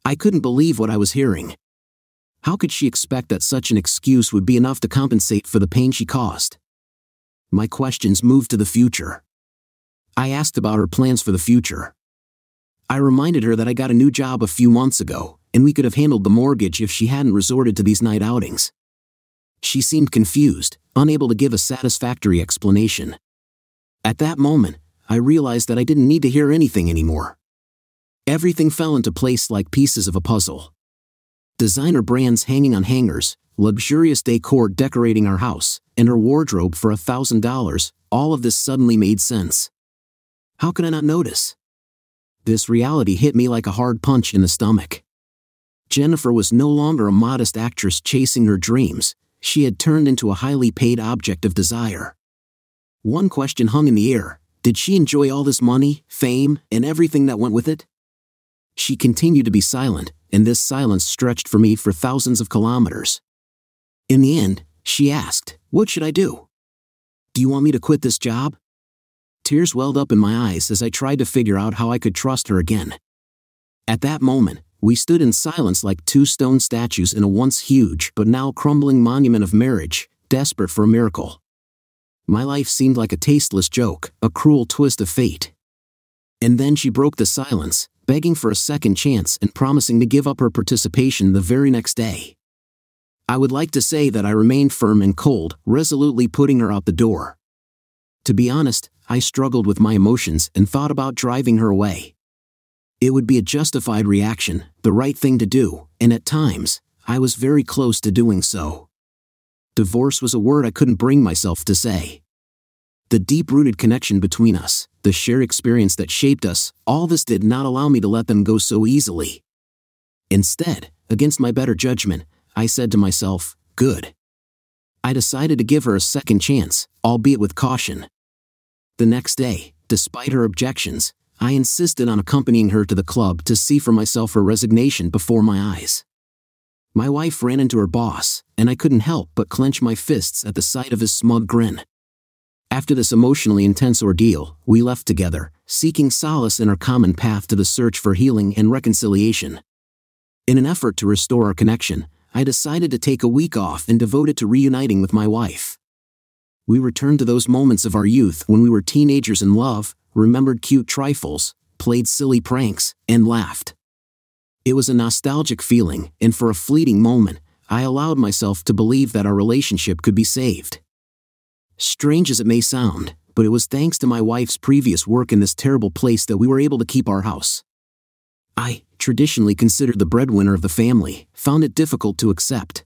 I couldn't believe what I was hearing. How could she expect that such an excuse would be enough to compensate for the pain she caused? My questions moved to the future. I asked about her plans for the future. I reminded her that I got a new job a few months ago, and we could have handled the mortgage if she hadn't resorted to these night outings. She seemed confused, unable to give a satisfactory explanation. At that moment, I realized that I didn't need to hear anything anymore. Everything fell into place like pieces of a puzzle designer brands hanging on hangers, luxurious decor decorating our house, and her wardrobe for a thousand dollars, all of this suddenly made sense. How could I not notice? This reality hit me like a hard punch in the stomach. Jennifer was no longer a modest actress chasing her dreams, she had turned into a highly paid object of desire. One question hung in the air did she enjoy all this money, fame, and everything that went with it? She continued to be silent, and this silence stretched for me for thousands of kilometers. In the end, she asked, What should I do? Do you want me to quit this job? Tears welled up in my eyes as I tried to figure out how I could trust her again. At that moment, we stood in silence like two stone statues in a once huge but now crumbling monument of marriage, desperate for a miracle. My life seemed like a tasteless joke, a cruel twist of fate. And then she broke the silence, begging for a second chance and promising to give up her participation the very next day. I would like to say that I remained firm and cold, resolutely putting her out the door. To be honest, I struggled with my emotions and thought about driving her away. It would be a justified reaction, the right thing to do, and at times, I was very close to doing so. Divorce was a word I couldn't bring myself to say. The deep rooted connection between us, the shared experience that shaped us, all this did not allow me to let them go so easily. Instead, against my better judgment, I said to myself, good. I decided to give her a second chance, albeit with caution. The next day, despite her objections, I insisted on accompanying her to the club to see for myself her resignation before my eyes. My wife ran into her boss, and I couldn't help but clench my fists at the sight of his smug grin. After this emotionally intense ordeal, we left together, seeking solace in our common path to the search for healing and reconciliation. In an effort to restore our connection, I decided to take a week off and devote it to reuniting with my wife. We returned to those moments of our youth when we were teenagers in love, remembered cute trifles, played silly pranks, and laughed. It was a nostalgic feeling, and for a fleeting moment, I allowed myself to believe that our relationship could be saved. Strange as it may sound, but it was thanks to my wife's previous work in this terrible place that we were able to keep our house. I, traditionally considered the breadwinner of the family, found it difficult to accept.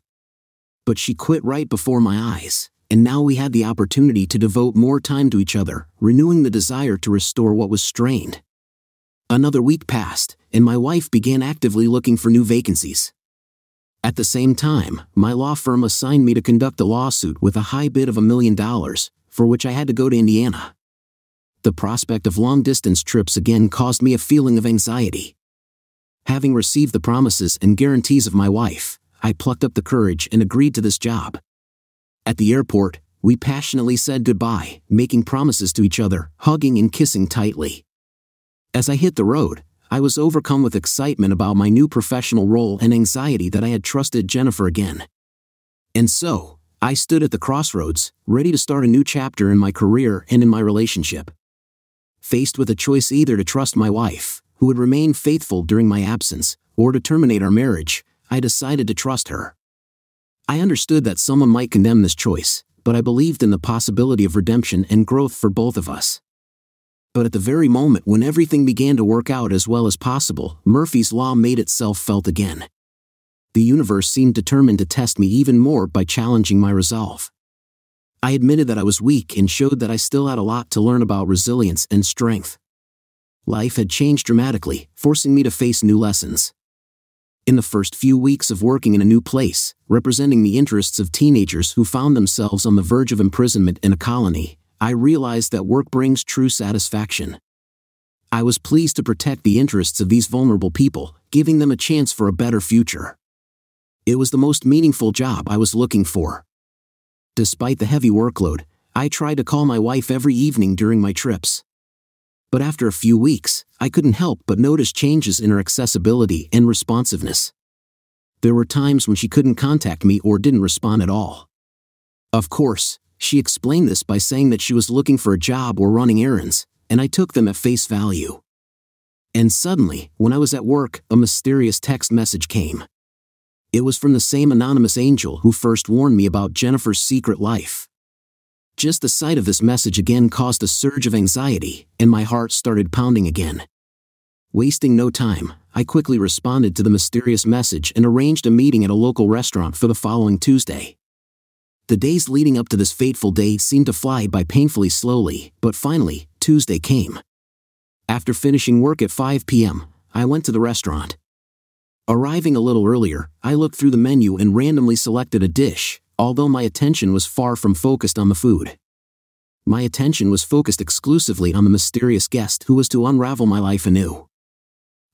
But she quit right before my eyes, and now we had the opportunity to devote more time to each other, renewing the desire to restore what was strained. Another week passed, and my wife began actively looking for new vacancies. At the same time, my law firm assigned me to conduct a lawsuit with a high bid of a million dollars, for which I had to go to Indiana. The prospect of long distance trips again caused me a feeling of anxiety. Having received the promises and guarantees of my wife, I plucked up the courage and agreed to this job. At the airport, we passionately said goodbye, making promises to each other, hugging and kissing tightly. As I hit the road, I was overcome with excitement about my new professional role and anxiety that I had trusted Jennifer again. And so, I stood at the crossroads, ready to start a new chapter in my career and in my relationship. Faced with a choice either to trust my wife, who would remain faithful during my absence, or to terminate our marriage, I decided to trust her. I understood that someone might condemn this choice, but I believed in the possibility of redemption and growth for both of us. But at the very moment when everything began to work out as well as possible, Murphy's Law made itself felt again. The universe seemed determined to test me even more by challenging my resolve. I admitted that I was weak and showed that I still had a lot to learn about resilience and strength. Life had changed dramatically, forcing me to face new lessons. In the first few weeks of working in a new place, representing the interests of teenagers who found themselves on the verge of imprisonment in a colony, I realized that work brings true satisfaction. I was pleased to protect the interests of these vulnerable people, giving them a chance for a better future. It was the most meaningful job I was looking for. Despite the heavy workload, I tried to call my wife every evening during my trips. But after a few weeks, I couldn't help but notice changes in her accessibility and responsiveness. There were times when she couldn't contact me or didn't respond at all. Of course, she explained this by saying that she was looking for a job or running errands, and I took them at face value. And suddenly, when I was at work, a mysterious text message came. It was from the same anonymous angel who first warned me about Jennifer's secret life. Just the sight of this message again caused a surge of anxiety, and my heart started pounding again. Wasting no time, I quickly responded to the mysterious message and arranged a meeting at a local restaurant for the following Tuesday. The days leading up to this fateful day seemed to fly by painfully slowly, but finally, Tuesday came. After finishing work at 5 p.m., I went to the restaurant. Arriving a little earlier, I looked through the menu and randomly selected a dish, although my attention was far from focused on the food. My attention was focused exclusively on the mysterious guest who was to unravel my life anew.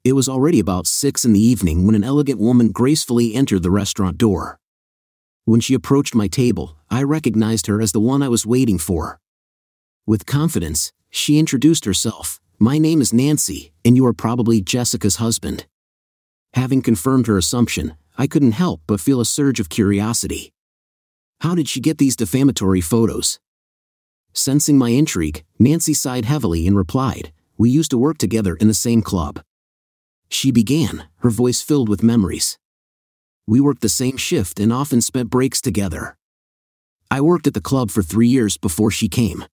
It was already about six in the evening when an elegant woman gracefully entered the restaurant door. When she approached my table, I recognized her as the one I was waiting for. With confidence, she introduced herself My name is Nancy, and you are probably Jessica's husband. Having confirmed her assumption, I couldn't help but feel a surge of curiosity. How did she get these defamatory photos? Sensing my intrigue, Nancy sighed heavily and replied, We used to work together in the same club. She began, her voice filled with memories. We worked the same shift and often spent breaks together. I worked at the club for three years before she came.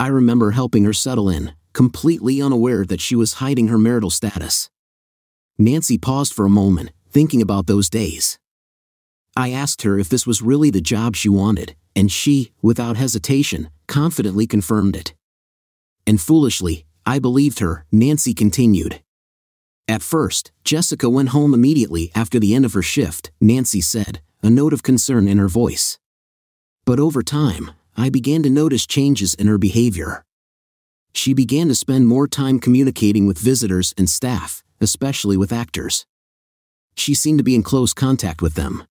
I remember helping her settle in, completely unaware that she was hiding her marital status. Nancy paused for a moment, thinking about those days. I asked her if this was really the job she wanted, and she, without hesitation, confidently confirmed it. And foolishly, I believed her, Nancy continued. At first, Jessica went home immediately after the end of her shift, Nancy said, a note of concern in her voice. But over time, I began to notice changes in her behavior. She began to spend more time communicating with visitors and staff, especially with actors. She seemed to be in close contact with them.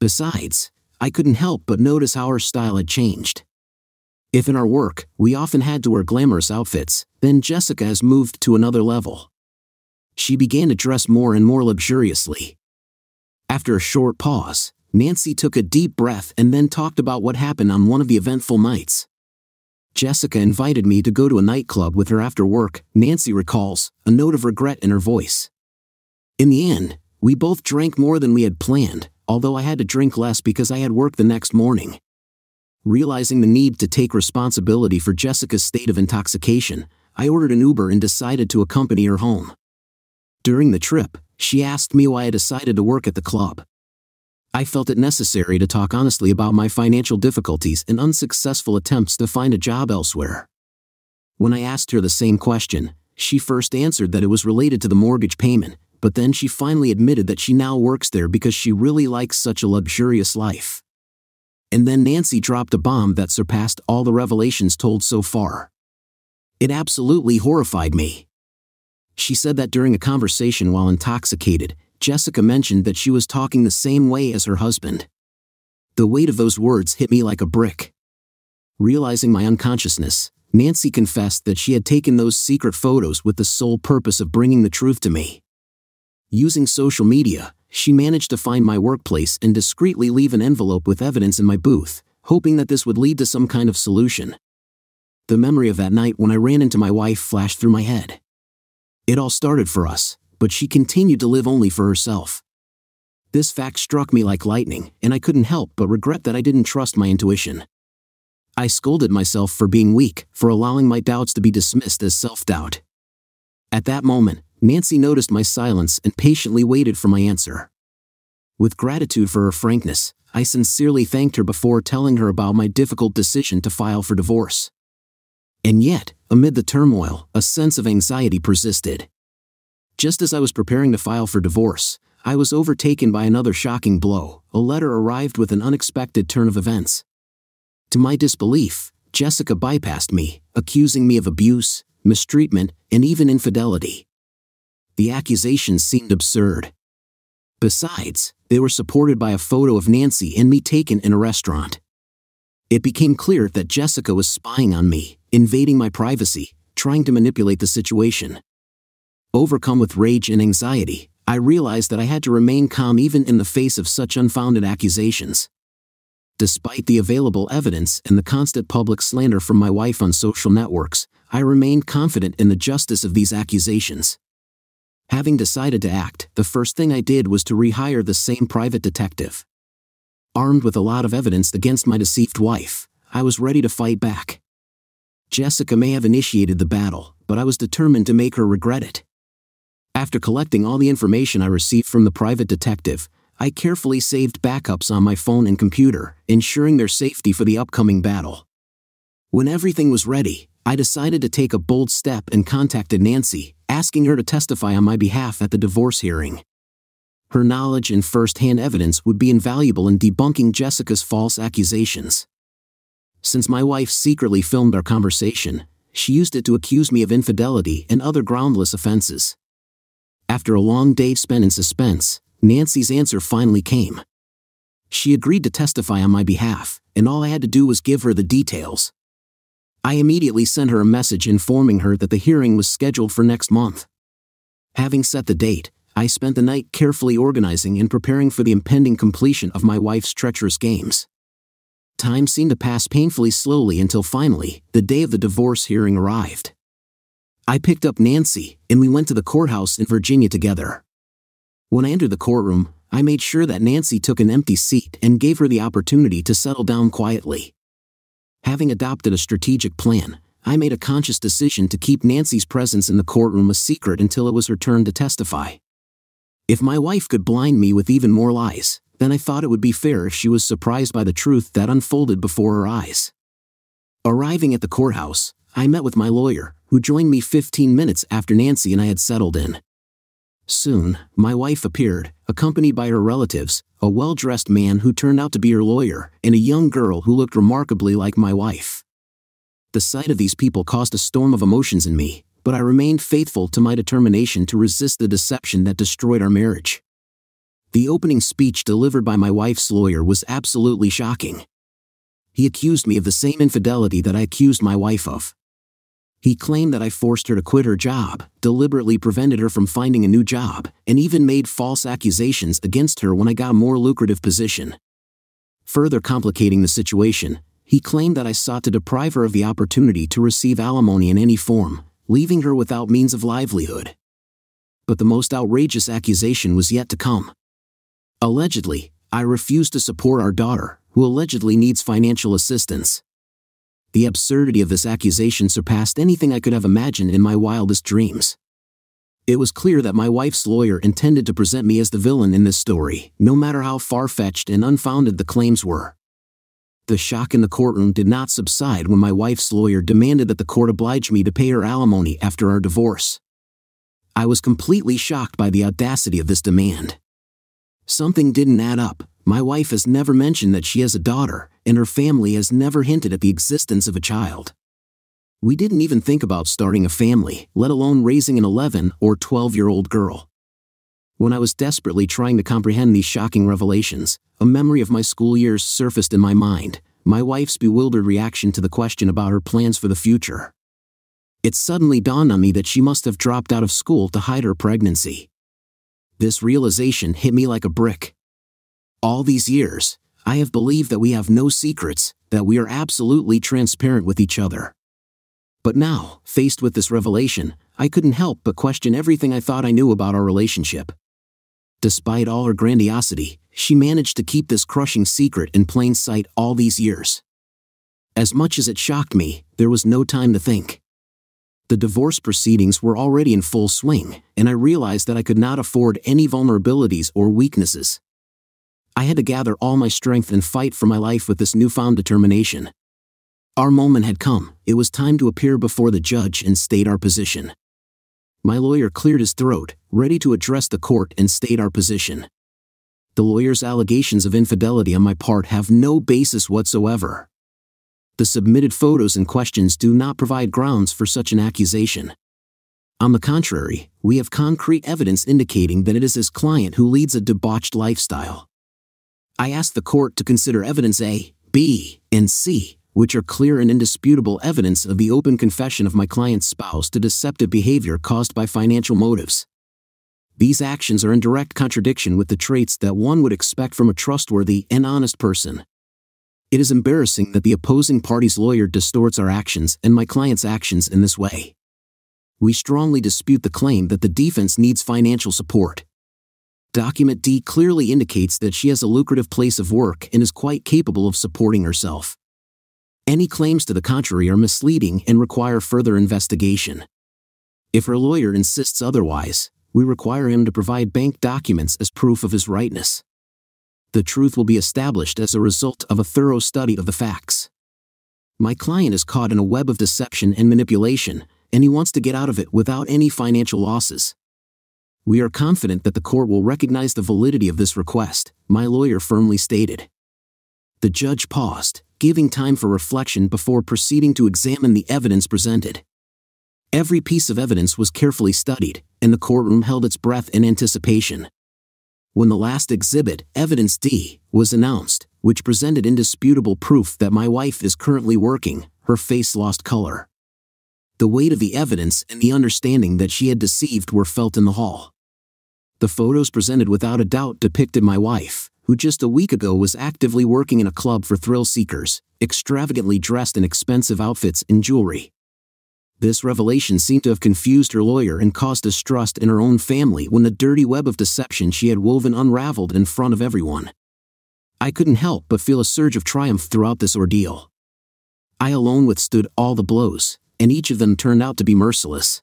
Besides, I couldn't help but notice how her style had changed. If in our work, we often had to wear glamorous outfits, then Jessica has moved to another level she began to dress more and more luxuriously. After a short pause, Nancy took a deep breath and then talked about what happened on one of the eventful nights. Jessica invited me to go to a nightclub with her after work, Nancy recalls, a note of regret in her voice. In the end, we both drank more than we had planned, although I had to drink less because I had work the next morning. Realizing the need to take responsibility for Jessica's state of intoxication, I ordered an Uber and decided to accompany her home. During the trip, she asked me why I decided to work at the club. I felt it necessary to talk honestly about my financial difficulties and unsuccessful attempts to find a job elsewhere. When I asked her the same question, she first answered that it was related to the mortgage payment, but then she finally admitted that she now works there because she really likes such a luxurious life. And then Nancy dropped a bomb that surpassed all the revelations told so far. It absolutely horrified me. She said that during a conversation while intoxicated, Jessica mentioned that she was talking the same way as her husband. The weight of those words hit me like a brick. Realizing my unconsciousness, Nancy confessed that she had taken those secret photos with the sole purpose of bringing the truth to me. Using social media, she managed to find my workplace and discreetly leave an envelope with evidence in my booth, hoping that this would lead to some kind of solution. The memory of that night when I ran into my wife flashed through my head. It all started for us, but she continued to live only for herself. This fact struck me like lightning, and I couldn't help but regret that I didn't trust my intuition. I scolded myself for being weak, for allowing my doubts to be dismissed as self doubt. At that moment, Nancy noticed my silence and patiently waited for my answer. With gratitude for her frankness, I sincerely thanked her before telling her about my difficult decision to file for divorce. And yet, amid the turmoil, a sense of anxiety persisted. Just as I was preparing to file for divorce, I was overtaken by another shocking blow. A letter arrived with an unexpected turn of events. To my disbelief, Jessica bypassed me, accusing me of abuse, mistreatment, and even infidelity. The accusations seemed absurd. Besides, they were supported by a photo of Nancy and me taken in a restaurant. It became clear that Jessica was spying on me, invading my privacy, trying to manipulate the situation. Overcome with rage and anxiety, I realized that I had to remain calm even in the face of such unfounded accusations. Despite the available evidence and the constant public slander from my wife on social networks, I remained confident in the justice of these accusations. Having decided to act, the first thing I did was to rehire the same private detective. Armed with a lot of evidence against my deceived wife, I was ready to fight back. Jessica may have initiated the battle, but I was determined to make her regret it. After collecting all the information I received from the private detective, I carefully saved backups on my phone and computer, ensuring their safety for the upcoming battle. When everything was ready, I decided to take a bold step and contacted Nancy, asking her to testify on my behalf at the divorce hearing. Her knowledge and first hand evidence would be invaluable in debunking Jessica's false accusations. Since my wife secretly filmed our conversation, she used it to accuse me of infidelity and other groundless offenses. After a long day spent in suspense, Nancy's answer finally came. She agreed to testify on my behalf, and all I had to do was give her the details. I immediately sent her a message informing her that the hearing was scheduled for next month. Having set the date, I spent the night carefully organizing and preparing for the impending completion of my wife's treacherous games. Time seemed to pass painfully slowly until finally, the day of the divorce hearing arrived. I picked up Nancy, and we went to the courthouse in Virginia together. When I entered the courtroom, I made sure that Nancy took an empty seat and gave her the opportunity to settle down quietly. Having adopted a strategic plan, I made a conscious decision to keep Nancy's presence in the courtroom a secret until it was her turn to testify. If my wife could blind me with even more lies, then I thought it would be fair if she was surprised by the truth that unfolded before her eyes. Arriving at the courthouse, I met with my lawyer, who joined me 15 minutes after Nancy and I had settled in. Soon, my wife appeared, accompanied by her relatives, a well dressed man who turned out to be her lawyer, and a young girl who looked remarkably like my wife. The sight of these people caused a storm of emotions in me, but I remained faithful to my determination to resist the deception that destroyed our marriage. The opening speech delivered by my wife's lawyer was absolutely shocking. He accused me of the same infidelity that I accused my wife of. He claimed that I forced her to quit her job, deliberately prevented her from finding a new job, and even made false accusations against her when I got a more lucrative position. Further complicating the situation, he claimed that I sought to deprive her of the opportunity to receive alimony in any form, leaving her without means of livelihood. But the most outrageous accusation was yet to come. Allegedly, I refused to support our daughter, who allegedly needs financial assistance. The absurdity of this accusation surpassed anything I could have imagined in my wildest dreams. It was clear that my wife's lawyer intended to present me as the villain in this story, no matter how far fetched and unfounded the claims were. The shock in the courtroom did not subside when my wife's lawyer demanded that the court oblige me to pay her alimony after our divorce. I was completely shocked by the audacity of this demand. Something didn't add up. My wife has never mentioned that she has a daughter, and her family has never hinted at the existence of a child. We didn't even think about starting a family, let alone raising an 11 or 12 year old girl. When I was desperately trying to comprehend these shocking revelations, a memory of my school years surfaced in my mind, my wife's bewildered reaction to the question about her plans for the future. It suddenly dawned on me that she must have dropped out of school to hide her pregnancy. This realization hit me like a brick. All these years, I have believed that we have no secrets, that we are absolutely transparent with each other. But now, faced with this revelation, I couldn't help but question everything I thought I knew about our relationship. Despite all her grandiosity, she managed to keep this crushing secret in plain sight all these years. As much as it shocked me, there was no time to think. The divorce proceedings were already in full swing, and I realized that I could not afford any vulnerabilities or weaknesses. I had to gather all my strength and fight for my life with this newfound determination. Our moment had come, it was time to appear before the judge and state our position. My lawyer cleared his throat, ready to address the court and state our position. The lawyer's allegations of infidelity on my part have no basis whatsoever. The submitted photos and questions do not provide grounds for such an accusation. On the contrary, we have concrete evidence indicating that it is his client who leads a debauched lifestyle. I ask the court to consider evidence A, B, and C which are clear and indisputable evidence of the open confession of my client's spouse to deceptive behavior caused by financial motives. These actions are in direct contradiction with the traits that one would expect from a trustworthy and honest person. It is embarrassing that the opposing party's lawyer distorts our actions and my client's actions in this way. We strongly dispute the claim that the defense needs financial support. Document D clearly indicates that she has a lucrative place of work and is quite capable of supporting herself. Any claims to the contrary are misleading and require further investigation. If her lawyer insists otherwise, we require him to provide bank documents as proof of his rightness. The truth will be established as a result of a thorough study of the facts. My client is caught in a web of deception and manipulation, and he wants to get out of it without any financial losses. We are confident that the court will recognize the validity of this request, my lawyer firmly stated. The judge paused, giving time for reflection before proceeding to examine the evidence presented. Every piece of evidence was carefully studied, and the courtroom held its breath in anticipation. When the last exhibit, Evidence D, was announced, which presented indisputable proof that my wife is currently working, her face lost color. The weight of the evidence and the understanding that she had deceived were felt in the hall. The photos presented without a doubt depicted my wife, who just a week ago was actively working in a club for thrill seekers, extravagantly dressed in expensive outfits and jewelry. This revelation seemed to have confused her lawyer and caused distrust in her own family when the dirty web of deception she had woven unraveled in front of everyone. I couldn't help but feel a surge of triumph throughout this ordeal. I alone withstood all the blows, and each of them turned out to be merciless.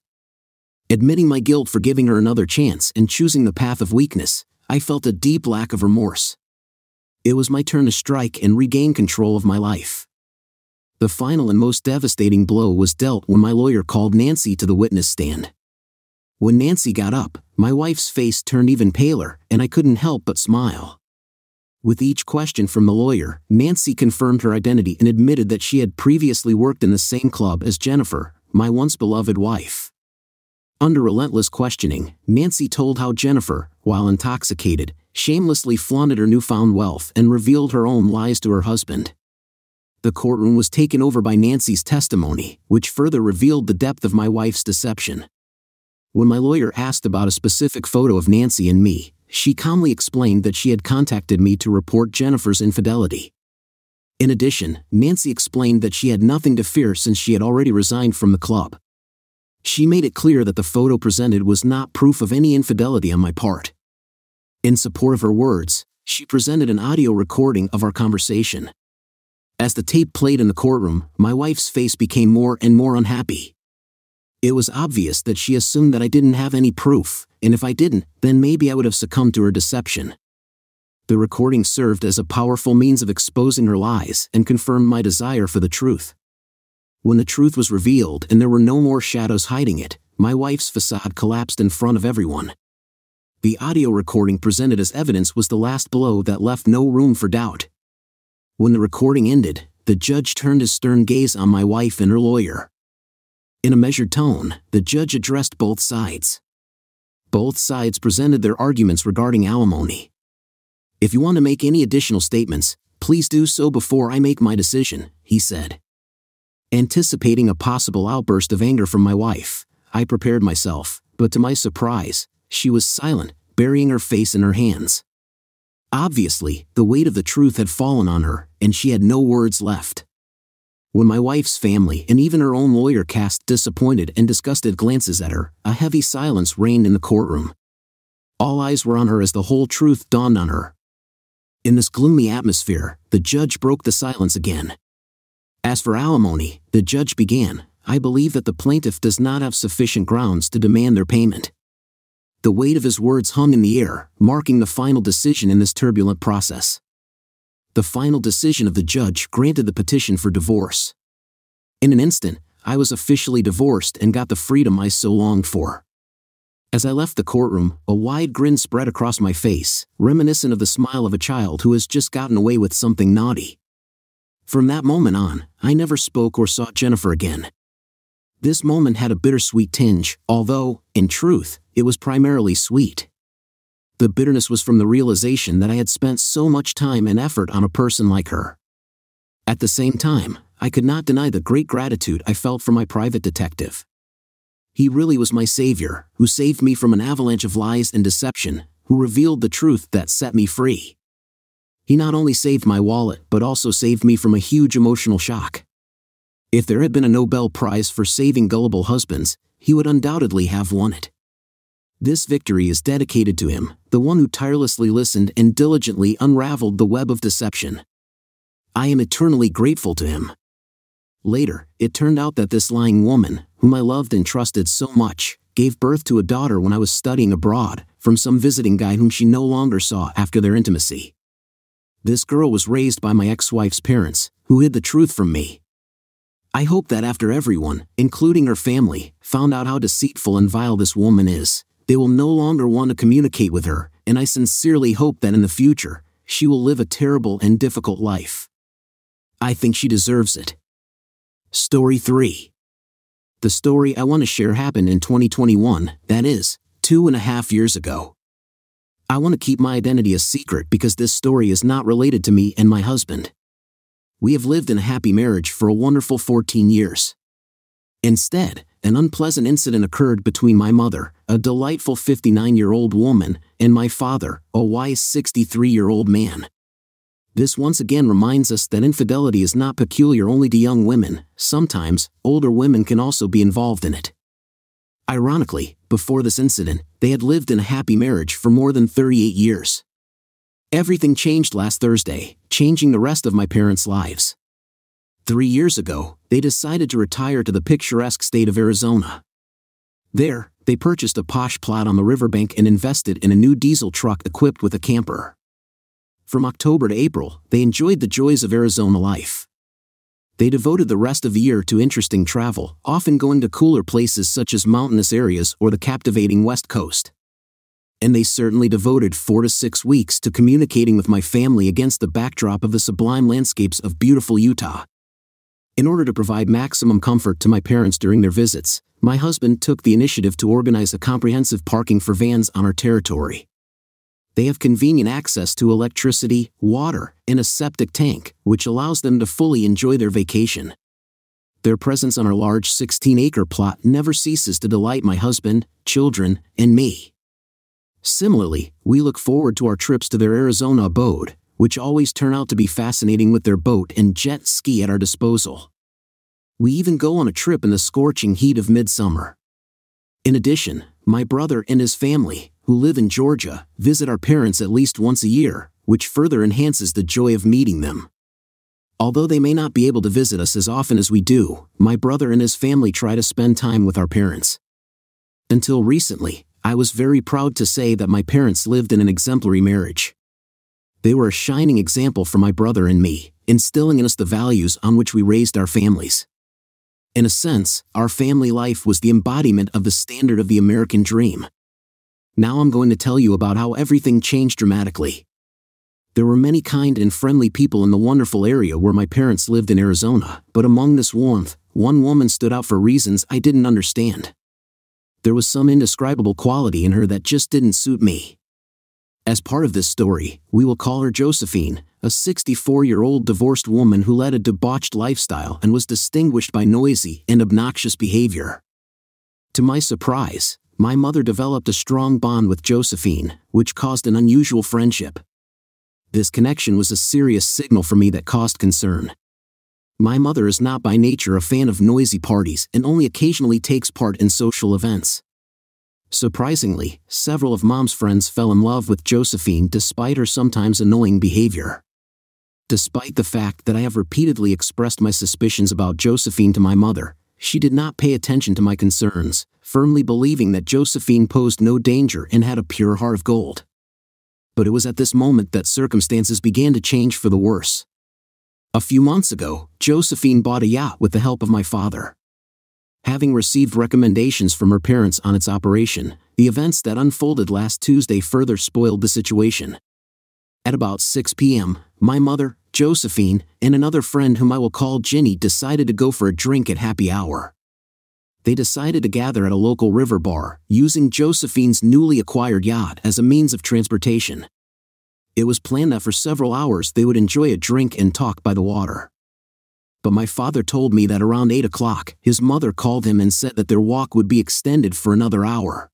Admitting my guilt for giving her another chance and choosing the path of weakness, I felt a deep lack of remorse. It was my turn to strike and regain control of my life. The final and most devastating blow was dealt when my lawyer called Nancy to the witness stand. When Nancy got up, my wife's face turned even paler, and I couldn't help but smile. With each question from the lawyer, Nancy confirmed her identity and admitted that she had previously worked in the same club as Jennifer, my once beloved wife. Under relentless questioning, Nancy told how Jennifer, while intoxicated, shamelessly flaunted her newfound wealth and revealed her own lies to her husband. The courtroom was taken over by Nancy's testimony, which further revealed the depth of my wife's deception. When my lawyer asked about a specific photo of Nancy and me, she calmly explained that she had contacted me to report Jennifer's infidelity. In addition, Nancy explained that she had nothing to fear since she had already resigned from the club. She made it clear that the photo presented was not proof of any infidelity on my part. In support of her words, she presented an audio recording of our conversation. As the tape played in the courtroom, my wife's face became more and more unhappy. It was obvious that she assumed that I didn't have any proof, and if I didn't, then maybe I would have succumbed to her deception. The recording served as a powerful means of exposing her lies and confirmed my desire for the truth. When the truth was revealed and there were no more shadows hiding it, my wife's facade collapsed in front of everyone. The audio recording presented as evidence was the last blow that left no room for doubt. When the recording ended, the judge turned his stern gaze on my wife and her lawyer. In a measured tone, the judge addressed both sides. Both sides presented their arguments regarding alimony. If you want to make any additional statements, please do so before I make my decision, he said. Anticipating a possible outburst of anger from my wife, I prepared myself, but to my surprise, she was silent, burying her face in her hands. Obviously, the weight of the truth had fallen on her, and she had no words left. When my wife's family and even her own lawyer cast disappointed and disgusted glances at her, a heavy silence reigned in the courtroom. All eyes were on her as the whole truth dawned on her. In this gloomy atmosphere, the judge broke the silence again. As for alimony, the judge began, I believe that the plaintiff does not have sufficient grounds to demand their payment. The weight of his words hung in the air, marking the final decision in this turbulent process. The final decision of the judge granted the petition for divorce. In an instant, I was officially divorced and got the freedom I so longed for. As I left the courtroom, a wide grin spread across my face, reminiscent of the smile of a child who has just gotten away with something naughty. From that moment on, I never spoke or saw Jennifer again. This moment had a bittersweet tinge, although, in truth, it was primarily sweet. The bitterness was from the realization that I had spent so much time and effort on a person like her. At the same time, I could not deny the great gratitude I felt for my private detective. He really was my savior, who saved me from an avalanche of lies and deception, who revealed the truth that set me free. He not only saved my wallet, but also saved me from a huge emotional shock. If there had been a Nobel Prize for saving gullible husbands, he would undoubtedly have won it. This victory is dedicated to him, the one who tirelessly listened and diligently unraveled the web of deception. I am eternally grateful to him. Later, it turned out that this lying woman, whom I loved and trusted so much, gave birth to a daughter when I was studying abroad, from some visiting guy whom she no longer saw after their intimacy. This girl was raised by my ex wife's parents, who hid the truth from me. I hope that after everyone, including her family, found out how deceitful and vile this woman is, they will no longer want to communicate with her, and I sincerely hope that in the future, she will live a terrible and difficult life. I think she deserves it. Story 3 the story I want to share happened in 2021, that is, two and a half years ago. I want to keep my identity a secret because this story is not related to me and my husband. We have lived in a happy marriage for a wonderful 14 years. Instead, an unpleasant incident occurred between my mother, a delightful 59 year old woman, and my father, a wise 63 year old man. This once again reminds us that infidelity is not peculiar only to young women, sometimes, older women can also be involved in it. Ironically, before this incident, they had lived in a happy marriage for more than 38 years. Everything changed last Thursday, changing the rest of my parents' lives. Three years ago, they decided to retire to the picturesque state of Arizona. There, they purchased a posh plot on the riverbank and invested in a new diesel truck equipped with a camper. From October to April, they enjoyed the joys of Arizona life. They devoted the rest of the year to interesting travel, often going to cooler places such as mountainous areas or the captivating West Coast. And they certainly devoted four to six weeks to communicating with my family against the backdrop of the sublime landscapes of beautiful Utah. In order to provide maximum comfort to my parents during their visits, my husband took the initiative to organize a comprehensive parking for vans on our territory they have convenient access to electricity, water, and a septic tank, which allows them to fully enjoy their vacation. Their presence on our large 16 acre plot never ceases to delight my husband, children, and me. Similarly, we look forward to our trips to their Arizona abode, which always turn out to be fascinating with their boat and jet ski at our disposal. We even go on a trip in the scorching heat of midsummer. In addition, my brother and his family, who live in Georgia, visit our parents at least once a year, which further enhances the joy of meeting them. Although they may not be able to visit us as often as we do, my brother and his family try to spend time with our parents. Until recently, I was very proud to say that my parents lived in an exemplary marriage. They were a shining example for my brother and me, instilling in us the values on which we raised our families. In a sense, our family life was the embodiment of the standard of the American dream. Now I'm going to tell you about how everything changed dramatically. There were many kind and friendly people in the wonderful area where my parents lived in Arizona, but among this warmth, one woman stood out for reasons I didn't understand. There was some indescribable quality in her that just didn't suit me. As part of this story, we will call her Josephine, a 64 year old divorced woman who led a debauched lifestyle and was distinguished by noisy and obnoxious behavior. To my surprise, my mother developed a strong bond with Josephine, which caused an unusual friendship. This connection was a serious signal for me that caused concern. My mother is not by nature a fan of noisy parties and only occasionally takes part in social events. Surprisingly, several of mom's friends fell in love with Josephine despite her sometimes annoying behavior. Despite the fact that I have repeatedly expressed my suspicions about Josephine to my mother, she did not pay attention to my concerns, firmly believing that Josephine posed no danger and had a pure heart of gold. But it was at this moment that circumstances began to change for the worse. A few months ago, Josephine bought a yacht with the help of my father. Having received recommendations from her parents on its operation, the events that unfolded last Tuesday further spoiled the situation. At about 6 p.m., my mother, Josephine, and another friend whom I will call Ginny decided to go for a drink at happy hour. They decided to gather at a local river bar, using Josephine's newly acquired yacht as a means of transportation. It was planned that for several hours they would enjoy a drink and talk by the water. But my father told me that around 8 o'clock, his mother called him and said that their walk would be extended for another hour.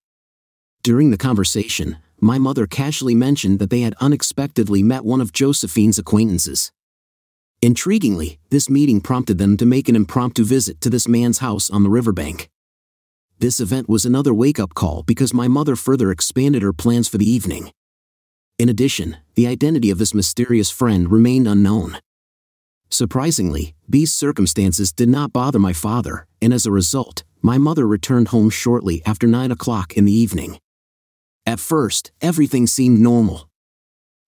During the conversation, my mother casually mentioned that they had unexpectedly met one of Josephine's acquaintances. Intriguingly, this meeting prompted them to make an impromptu visit to this man's house on the riverbank. This event was another wake up call because my mother further expanded her plans for the evening. In addition, the identity of this mysterious friend remained unknown. Surprisingly, these circumstances did not bother my father, and as a result, my mother returned home shortly after 9 o'clock in the evening. At first, everything seemed normal.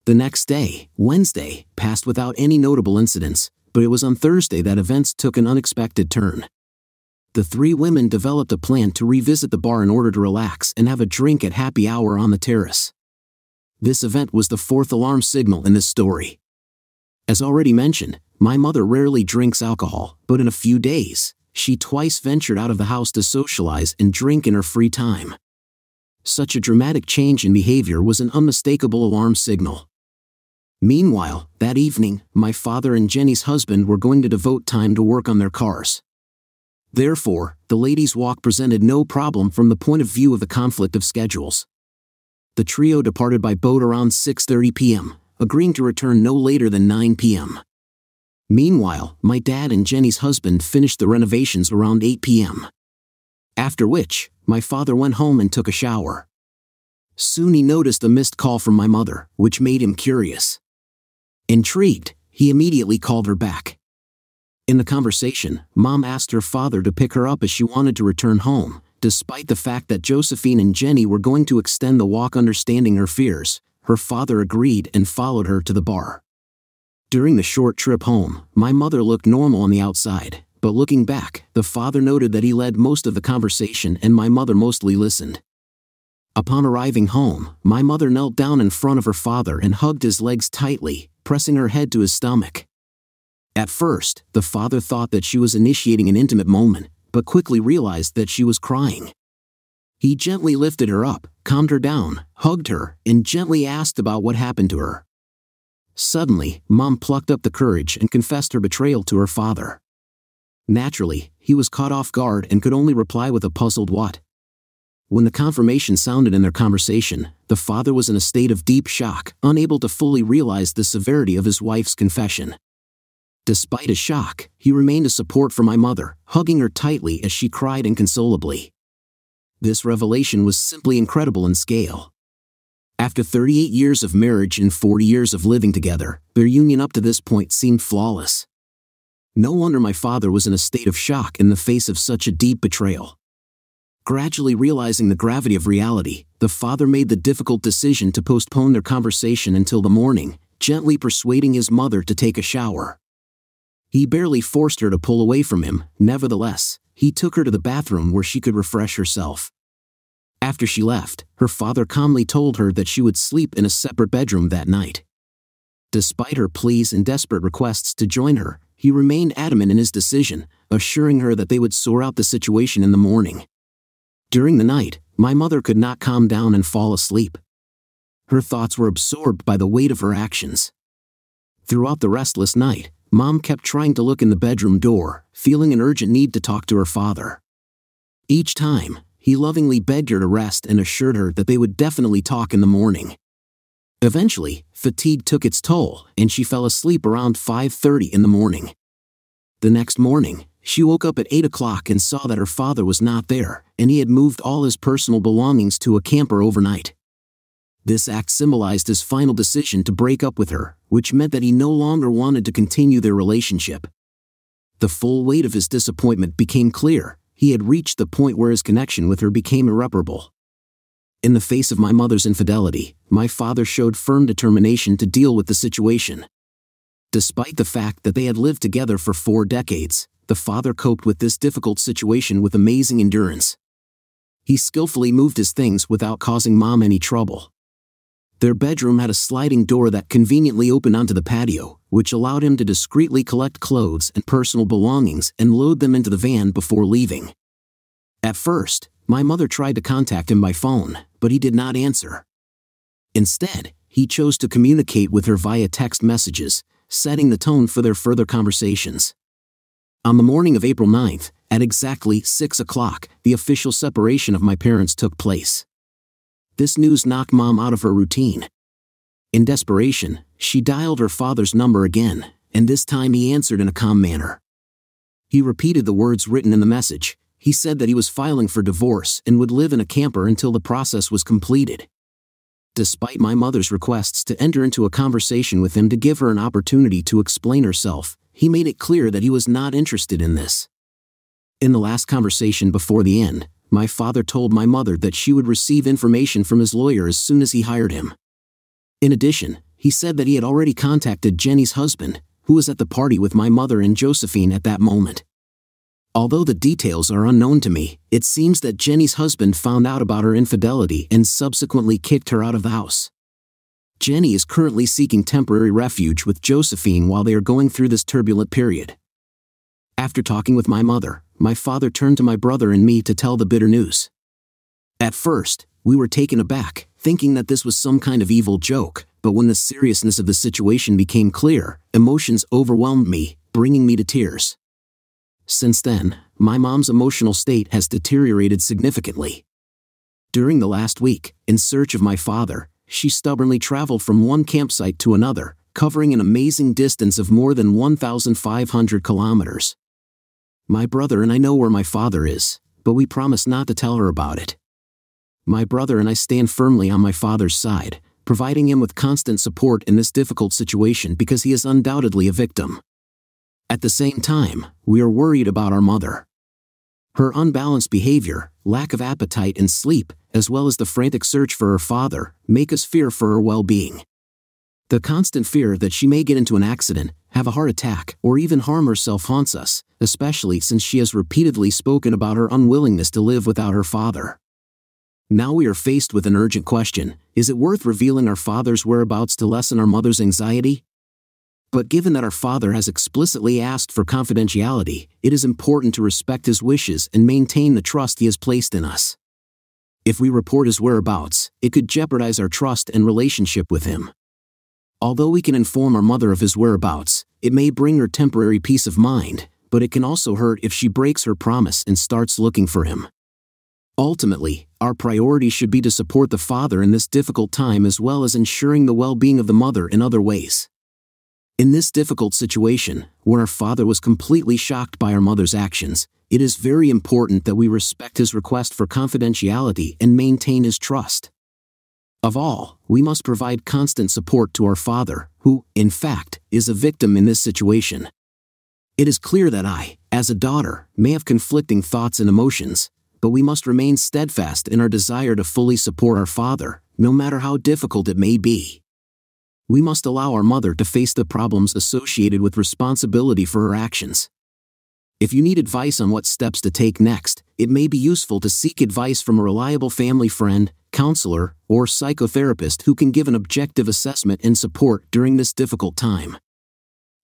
The next day, Wednesday, passed without any notable incidents, but it was on Thursday that events took an unexpected turn. The three women developed a plan to revisit the bar in order to relax and have a drink at happy hour on the terrace. This event was the fourth alarm signal in this story. As already mentioned, my mother rarely drinks alcohol, but in a few days, she twice ventured out of the house to socialize and drink in her free time. Such a dramatic change in behavior was an unmistakable alarm signal. Meanwhile, that evening, my father and Jenny's husband were going to devote time to work on their cars. Therefore, the ladies' walk presented no problem from the point of view of the conflict of schedules. The trio departed by boat around 6:30 p.m., agreeing to return no later than 9 p.m. Meanwhile, my dad and Jenny's husband finished the renovations around 8 p.m. After which, my father went home and took a shower. Soon he noticed a missed call from my mother, which made him curious. Intrigued, he immediately called her back. In the conversation, mom asked her father to pick her up as she wanted to return home, despite the fact that Josephine and Jenny were going to extend the walk understanding her fears, her father agreed and followed her to the bar. During the short trip home, my mother looked normal on the outside, but looking back, the father noted that he led most of the conversation and my mother mostly listened. Upon arriving home, my mother knelt down in front of her father and hugged his legs tightly, pressing her head to his stomach. At first, the father thought that she was initiating an intimate moment, but quickly realized that she was crying. He gently lifted her up, calmed her down, hugged her, and gently asked about what happened to her. Suddenly, Mom plucked up the courage and confessed her betrayal to her father. Naturally, he was caught off guard and could only reply with a puzzled what. When the confirmation sounded in their conversation, the father was in a state of deep shock, unable to fully realize the severity of his wife's confession. Despite a shock, he remained a support for my mother, hugging her tightly as she cried inconsolably. This revelation was simply incredible in scale. After 38 years of marriage and 40 years of living together, their union up to this point seemed flawless. No wonder my father was in a state of shock in the face of such a deep betrayal. Gradually realizing the gravity of reality, the father made the difficult decision to postpone their conversation until the morning, gently persuading his mother to take a shower. He barely forced her to pull away from him, nevertheless, he took her to the bathroom where she could refresh herself. After she left, her father calmly told her that she would sleep in a separate bedroom that night. Despite her pleas and desperate requests to join her, he remained adamant in his decision, assuring her that they would sort out the situation in the morning. During the night, my mother could not calm down and fall asleep. Her thoughts were absorbed by the weight of her actions. Throughout the restless night, Mom kept trying to look in the bedroom door, feeling an urgent need to talk to her father. Each time, he lovingly begged her to rest and assured her that they would definitely talk in the morning. Eventually, fatigue took its toll and she fell asleep around 5:30 in the morning. The next morning, she woke up at 8 o'clock and saw that her father was not there, and he had moved all his personal belongings to a camper overnight. This act symbolized his final decision to break up with her, which meant that he no longer wanted to continue their relationship. The full weight of his disappointment became clear, he had reached the point where his connection with her became irreparable. In the face of my mother's infidelity, my father showed firm determination to deal with the situation. Despite the fact that they had lived together for four decades, the father coped with this difficult situation with amazing endurance. He skillfully moved his things without causing mom any trouble. Their bedroom had a sliding door that conveniently opened onto the patio, which allowed him to discreetly collect clothes and personal belongings and load them into the van before leaving. At first, my mother tried to contact him by phone, but he did not answer. Instead, he chose to communicate with her via text messages, setting the tone for their further conversations. On the morning of April 9th, at exactly 6 o'clock, the official separation of my parents took place. This news knocked mom out of her routine. In desperation, she dialed her father's number again, and this time he answered in a calm manner. He repeated the words written in the message. He said that he was filing for divorce and would live in a camper until the process was completed. Despite my mother's requests to enter into a conversation with him to give her an opportunity to explain herself, he made it clear that he was not interested in this. In the last conversation before the end, my father told my mother that she would receive information from his lawyer as soon as he hired him. In addition, he said that he had already contacted Jenny's husband, who was at the party with my mother and Josephine at that moment. Although the details are unknown to me, it seems that Jenny's husband found out about her infidelity and subsequently kicked her out of the house. Jenny is currently seeking temporary refuge with Josephine while they are going through this turbulent period. After talking with my mother, my father turned to my brother and me to tell the bitter news. At first, we were taken aback, thinking that this was some kind of evil joke, but when the seriousness of the situation became clear, emotions overwhelmed me, bringing me to tears. Since then, my mom's emotional state has deteriorated significantly. During the last week, in search of my father, she stubbornly traveled from one campsite to another, covering an amazing distance of more than 1,500 kilometers. My brother and I know where my father is, but we promise not to tell her about it. My brother and I stand firmly on my father's side, providing him with constant support in this difficult situation because he is undoubtedly a victim. At the same time, we are worried about our mother. Her unbalanced behavior, lack of appetite and sleep, as well as the frantic search for her father, make us fear for her well being. The constant fear that she may get into an accident, have a heart attack, or even harm herself haunts us, especially since she has repeatedly spoken about her unwillingness to live without her father. Now we are faced with an urgent question is it worth revealing our father's whereabouts to lessen our mother's anxiety? But given that our Father has explicitly asked for confidentiality, it is important to respect His wishes and maintain the trust He has placed in us. If we report His whereabouts, it could jeopardize our trust and relationship with Him. Although we can inform our mother of His whereabouts, it may bring her temporary peace of mind, but it can also hurt if she breaks her promise and starts looking for Him. Ultimately, our priority should be to support the father in this difficult time as well as ensuring the well being of the mother in other ways. In this difficult situation, where our father was completely shocked by our mother's actions, it is very important that we respect his request for confidentiality and maintain his trust. Of all, we must provide constant support to our father, who, in fact, is a victim in this situation. It is clear that I, as a daughter, may have conflicting thoughts and emotions, but we must remain steadfast in our desire to fully support our father, no matter how difficult it may be. We must allow our mother to face the problems associated with responsibility for her actions. If you need advice on what steps to take next, it may be useful to seek advice from a reliable family friend, counselor, or psychotherapist who can give an objective assessment and support during this difficult time.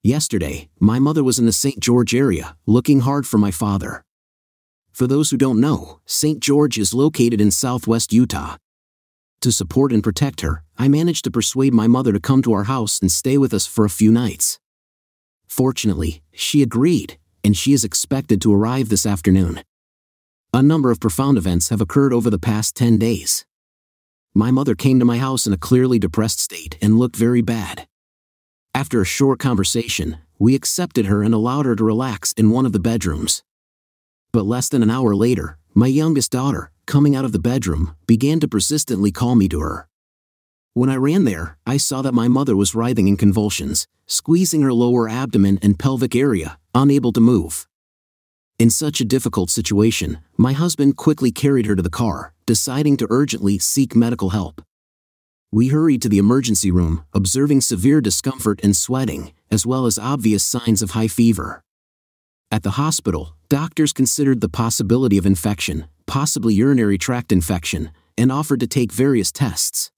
Yesterday, my mother was in the St. George area, looking hard for my father. For those who don't know, St. George is located in southwest Utah. To support and protect her, I managed to persuade my mother to come to our house and stay with us for a few nights. Fortunately, she agreed, and she is expected to arrive this afternoon. A number of profound events have occurred over the past 10 days. My mother came to my house in a clearly depressed state and looked very bad. After a short conversation, we accepted her and allowed her to relax in one of the bedrooms. But less than an hour later, my youngest daughter, coming out of the bedroom, began to persistently call me to her. When I ran there, I saw that my mother was writhing in convulsions, squeezing her lower abdomen and pelvic area, unable to move. In such a difficult situation, my husband quickly carried her to the car, deciding to urgently seek medical help. We hurried to the emergency room, observing severe discomfort and sweating, as well as obvious signs of high fever. At the hospital, doctors considered the possibility of infection, possibly urinary tract infection, and offered to take various tests.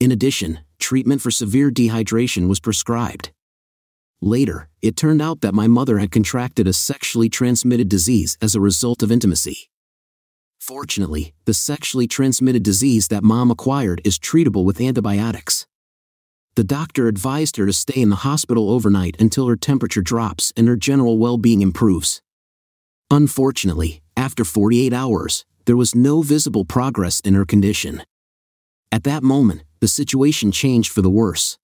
In addition, treatment for severe dehydration was prescribed. Later, it turned out that my mother had contracted a sexually transmitted disease as a result of intimacy. Fortunately, the sexually transmitted disease that mom acquired is treatable with antibiotics. The doctor advised her to stay in the hospital overnight until her temperature drops and her general well being improves. Unfortunately, after 48 hours, there was no visible progress in her condition. At that moment, the situation changed for the worse.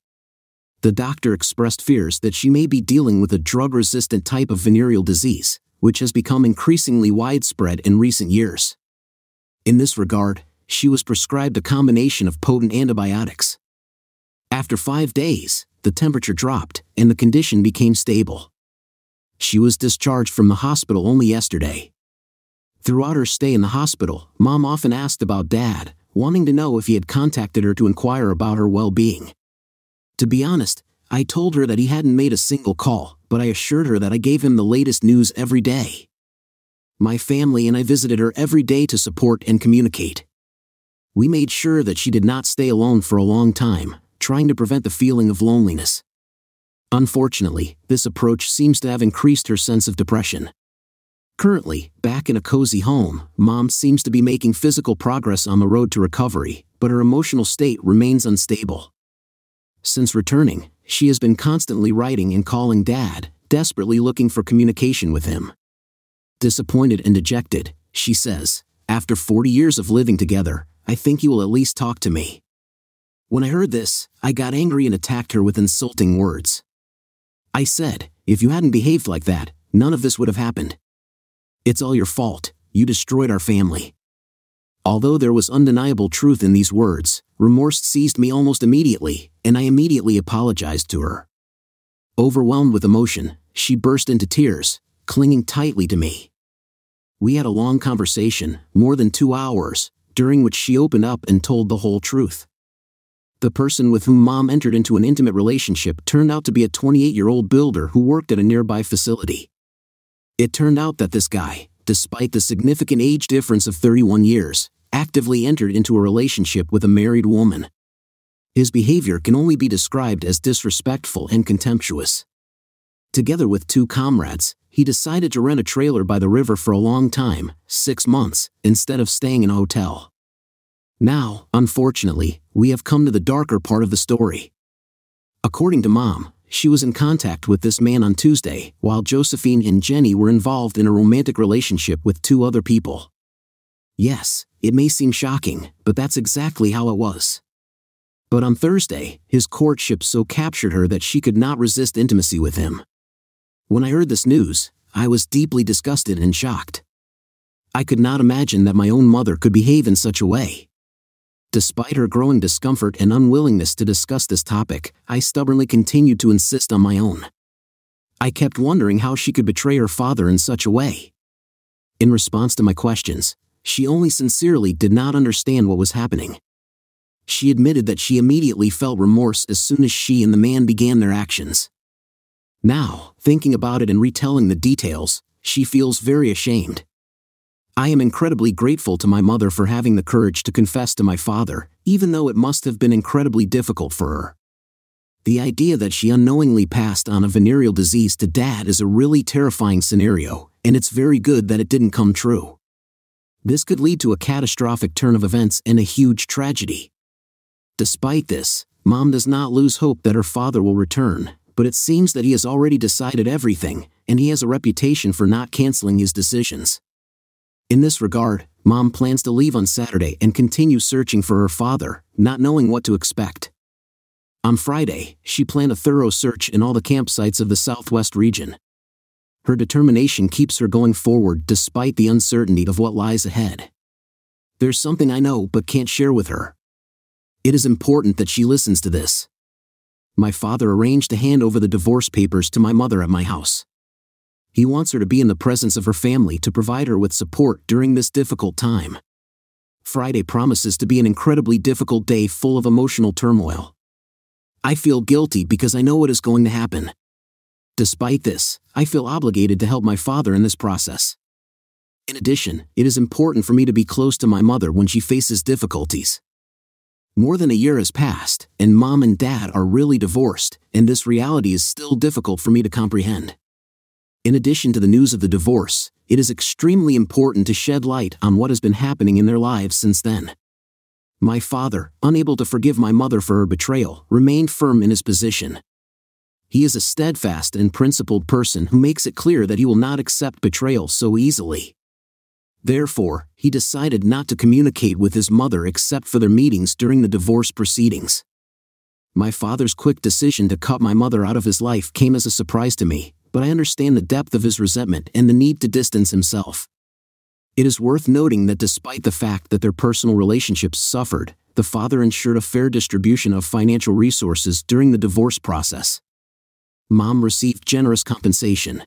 The doctor expressed fears that she may be dealing with a drug resistant type of venereal disease, which has become increasingly widespread in recent years. In this regard, she was prescribed a combination of potent antibiotics. After five days, the temperature dropped and the condition became stable. She was discharged from the hospital only yesterday. Throughout her stay in the hospital, mom often asked about dad, wanting to know if he had contacted her to inquire about her well being. To be honest, I told her that he hadn't made a single call, but I assured her that I gave him the latest news every day. My family and I visited her every day to support and communicate. We made sure that she did not stay alone for a long time, trying to prevent the feeling of loneliness. Unfortunately, this approach seems to have increased her sense of depression. Currently, back in a cozy home, mom seems to be making physical progress on the road to recovery, but her emotional state remains unstable. Since returning, she has been constantly writing and calling dad, desperately looking for communication with him. Disappointed and dejected, she says, After 40 years of living together, I think you will at least talk to me. When I heard this, I got angry and attacked her with insulting words. I said, If you hadn't behaved like that, none of this would have happened. It's all your fault, you destroyed our family. Although there was undeniable truth in these words, remorse seized me almost immediately, and I immediately apologized to her. Overwhelmed with emotion, she burst into tears, clinging tightly to me. We had a long conversation, more than two hours, during which she opened up and told the whole truth. The person with whom mom entered into an intimate relationship turned out to be a 28 year old builder who worked at a nearby facility. It turned out that this guy, despite the significant age difference of 31 years, actively entered into a relationship with a married woman. His behavior can only be described as disrespectful and contemptuous. Together with two comrades, he decided to rent a trailer by the river for a long time, six months, instead of staying in a hotel. Now, unfortunately, we have come to the darker part of the story. According to mom, she was in contact with this man on Tuesday, while Josephine and Jenny were involved in a romantic relationship with two other people. Yes, it may seem shocking, but that's exactly how it was. But on Thursday, his courtship so captured her that she could not resist intimacy with him. When I heard this news, I was deeply disgusted and shocked. I could not imagine that my own mother could behave in such a way. Despite her growing discomfort and unwillingness to discuss this topic, I stubbornly continued to insist on my own. I kept wondering how she could betray her father in such a way. In response to my questions, she only sincerely did not understand what was happening. She admitted that she immediately felt remorse as soon as she and the man began their actions. Now, thinking about it and retelling the details, she feels very ashamed. I am incredibly grateful to my mother for having the courage to confess to my father, even though it must have been incredibly difficult for her. The idea that she unknowingly passed on a venereal disease to dad is a really terrifying scenario, and it's very good that it didn't come true. This could lead to a catastrophic turn of events and a huge tragedy. Despite this, mom does not lose hope that her father will return, but it seems that he has already decided everything, and he has a reputation for not canceling his decisions. In this regard, mom plans to leave on Saturday and continue searching for her father, not knowing what to expect. On Friday, she planned a thorough search in all the campsites of the southwest region. Her determination keeps her going forward despite the uncertainty of what lies ahead. There's something I know but can't share with her. It is important that she listens to this. My father arranged to hand over the divorce papers to my mother at my house. He wants her to be in the presence of her family to provide her with support during this difficult time. Friday promises to be an incredibly difficult day full of emotional turmoil. I feel guilty because I know what is going to happen. Despite this, I feel obligated to help my father in this process. In addition, it is important for me to be close to my mother when she faces difficulties. More than a year has passed, and mom and dad are really divorced, and this reality is still difficult for me to comprehend. In addition to the news of the divorce, it is extremely important to shed light on what has been happening in their lives since then. My father, unable to forgive my mother for her betrayal, remained firm in his position. He is a steadfast and principled person who makes it clear that he will not accept betrayal so easily. Therefore, he decided not to communicate with his mother except for their meetings during the divorce proceedings. My father's quick decision to cut my mother out of his life came as a surprise to me, but I understand the depth of his resentment and the need to distance himself. It is worth noting that despite the fact that their personal relationships suffered, the father ensured a fair distribution of financial resources during the divorce process. Mom received generous compensation,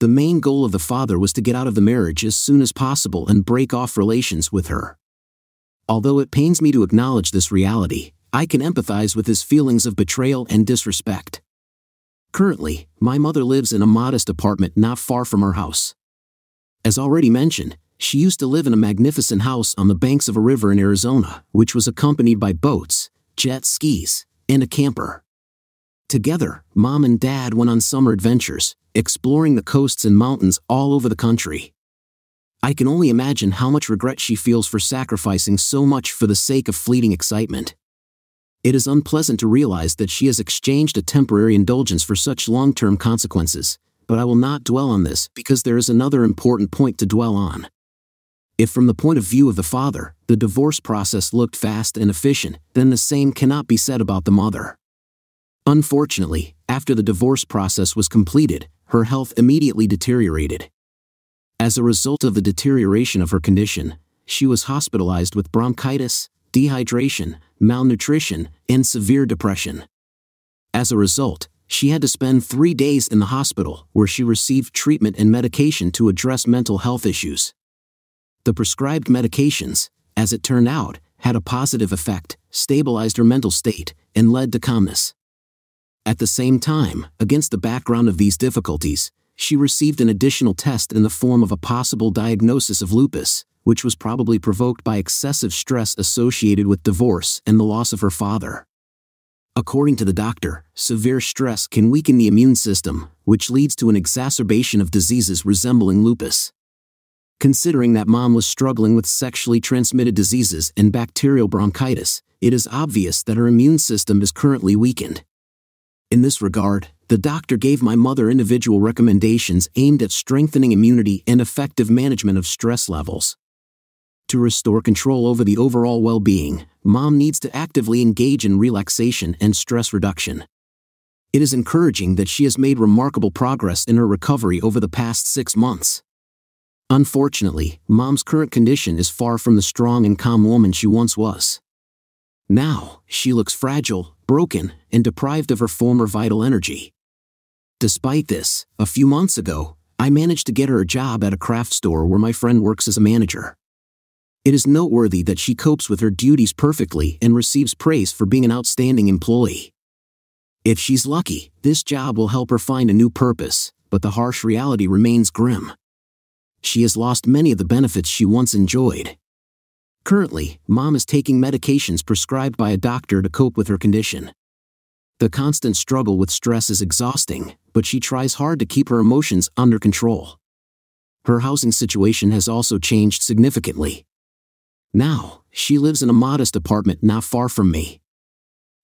the main goal of the father was to get out of the marriage as soon as possible and break off relations with her. Although it pains me to acknowledge this reality, I can empathize with his feelings of betrayal and disrespect. Currently, my mother lives in a modest apartment not far from our house. As already mentioned, she used to live in a magnificent house on the banks of a river in Arizona, which was accompanied by boats, jet skis, and a camper. Together, mom and dad went on summer adventures, exploring the coasts and mountains all over the country. I can only imagine how much regret she feels for sacrificing so much for the sake of fleeting excitement. It is unpleasant to realize that she has exchanged a temporary indulgence for such long term consequences, but I will not dwell on this because there is another important point to dwell on. If, from the point of view of the father, the divorce process looked fast and efficient, then the same cannot be said about the mother. Unfortunately, after the divorce process was completed, her health immediately deteriorated. As a result of the deterioration of her condition, she was hospitalized with bronchitis, dehydration, malnutrition, and severe depression. As a result, she had to spend three days in the hospital where she received treatment and medication to address mental health issues. The prescribed medications, as it turned out, had a positive effect, stabilized her mental state, and led to calmness. At the same time, against the background of these difficulties, she received an additional test in the form of a possible diagnosis of lupus, which was probably provoked by excessive stress associated with divorce and the loss of her father. According to the doctor, severe stress can weaken the immune system, which leads to an exacerbation of diseases resembling lupus. Considering that mom was struggling with sexually transmitted diseases and bacterial bronchitis, it is obvious that her immune system is currently weakened. In this regard, the doctor gave my mother individual recommendations aimed at strengthening immunity and effective management of stress levels. To restore control over the overall well being, mom needs to actively engage in relaxation and stress reduction. It is encouraging that she has made remarkable progress in her recovery over the past six months. Unfortunately, mom's current condition is far from the strong and calm woman she once was. Now, she looks fragile, broken, and deprived of her former vital energy. Despite this, a few months ago, I managed to get her a job at a craft store where my friend works as a manager. It is noteworthy that she copes with her duties perfectly and receives praise for being an outstanding employee. If she's lucky, this job will help her find a new purpose, but the harsh reality remains grim. She has lost many of the benefits she once enjoyed. Currently, mom is taking medications prescribed by a doctor to cope with her condition. The constant struggle with stress is exhausting, but she tries hard to keep her emotions under control. Her housing situation has also changed significantly. Now, she lives in a modest apartment not far from me.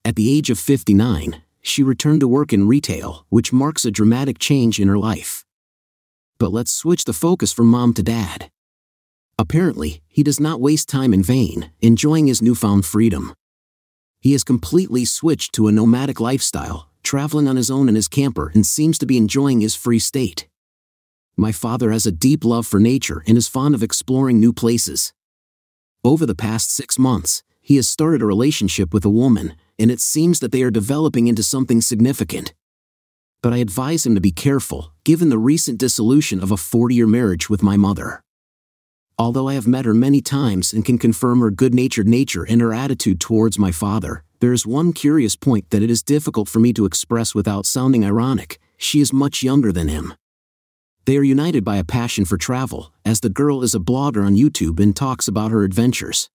At the age of 59, she returned to work in retail, which marks a dramatic change in her life. But let's switch the focus from mom to dad. Apparently, he does not waste time in vain, enjoying his newfound freedom. He has completely switched to a nomadic lifestyle, traveling on his own in his camper and seems to be enjoying his free state. My father has a deep love for nature and is fond of exploring new places. Over the past six months, he has started a relationship with a woman, and it seems that they are developing into something significant. But I advise him to be careful, given the recent dissolution of a 40 year marriage with my mother. Although I have met her many times and can confirm her good natured nature and her attitude towards my father, there is one curious point that it is difficult for me to express without sounding ironic she is much younger than him. They are united by a passion for travel, as the girl is a blogger on YouTube and talks about her adventures.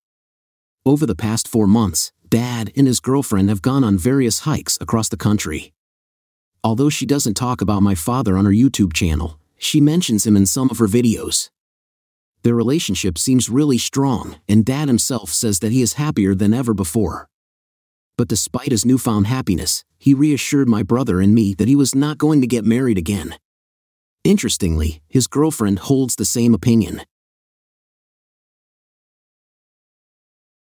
Over the past four months, Dad and his girlfriend have gone on various hikes across the country. Although she doesn't talk about my father on her YouTube channel, she mentions him in some of her videos. Their relationship seems really strong, and Dad himself says that he is happier than ever before. But despite his newfound happiness, he reassured my brother and me that he was not going to get married again. Interestingly, his girlfriend holds the same opinion.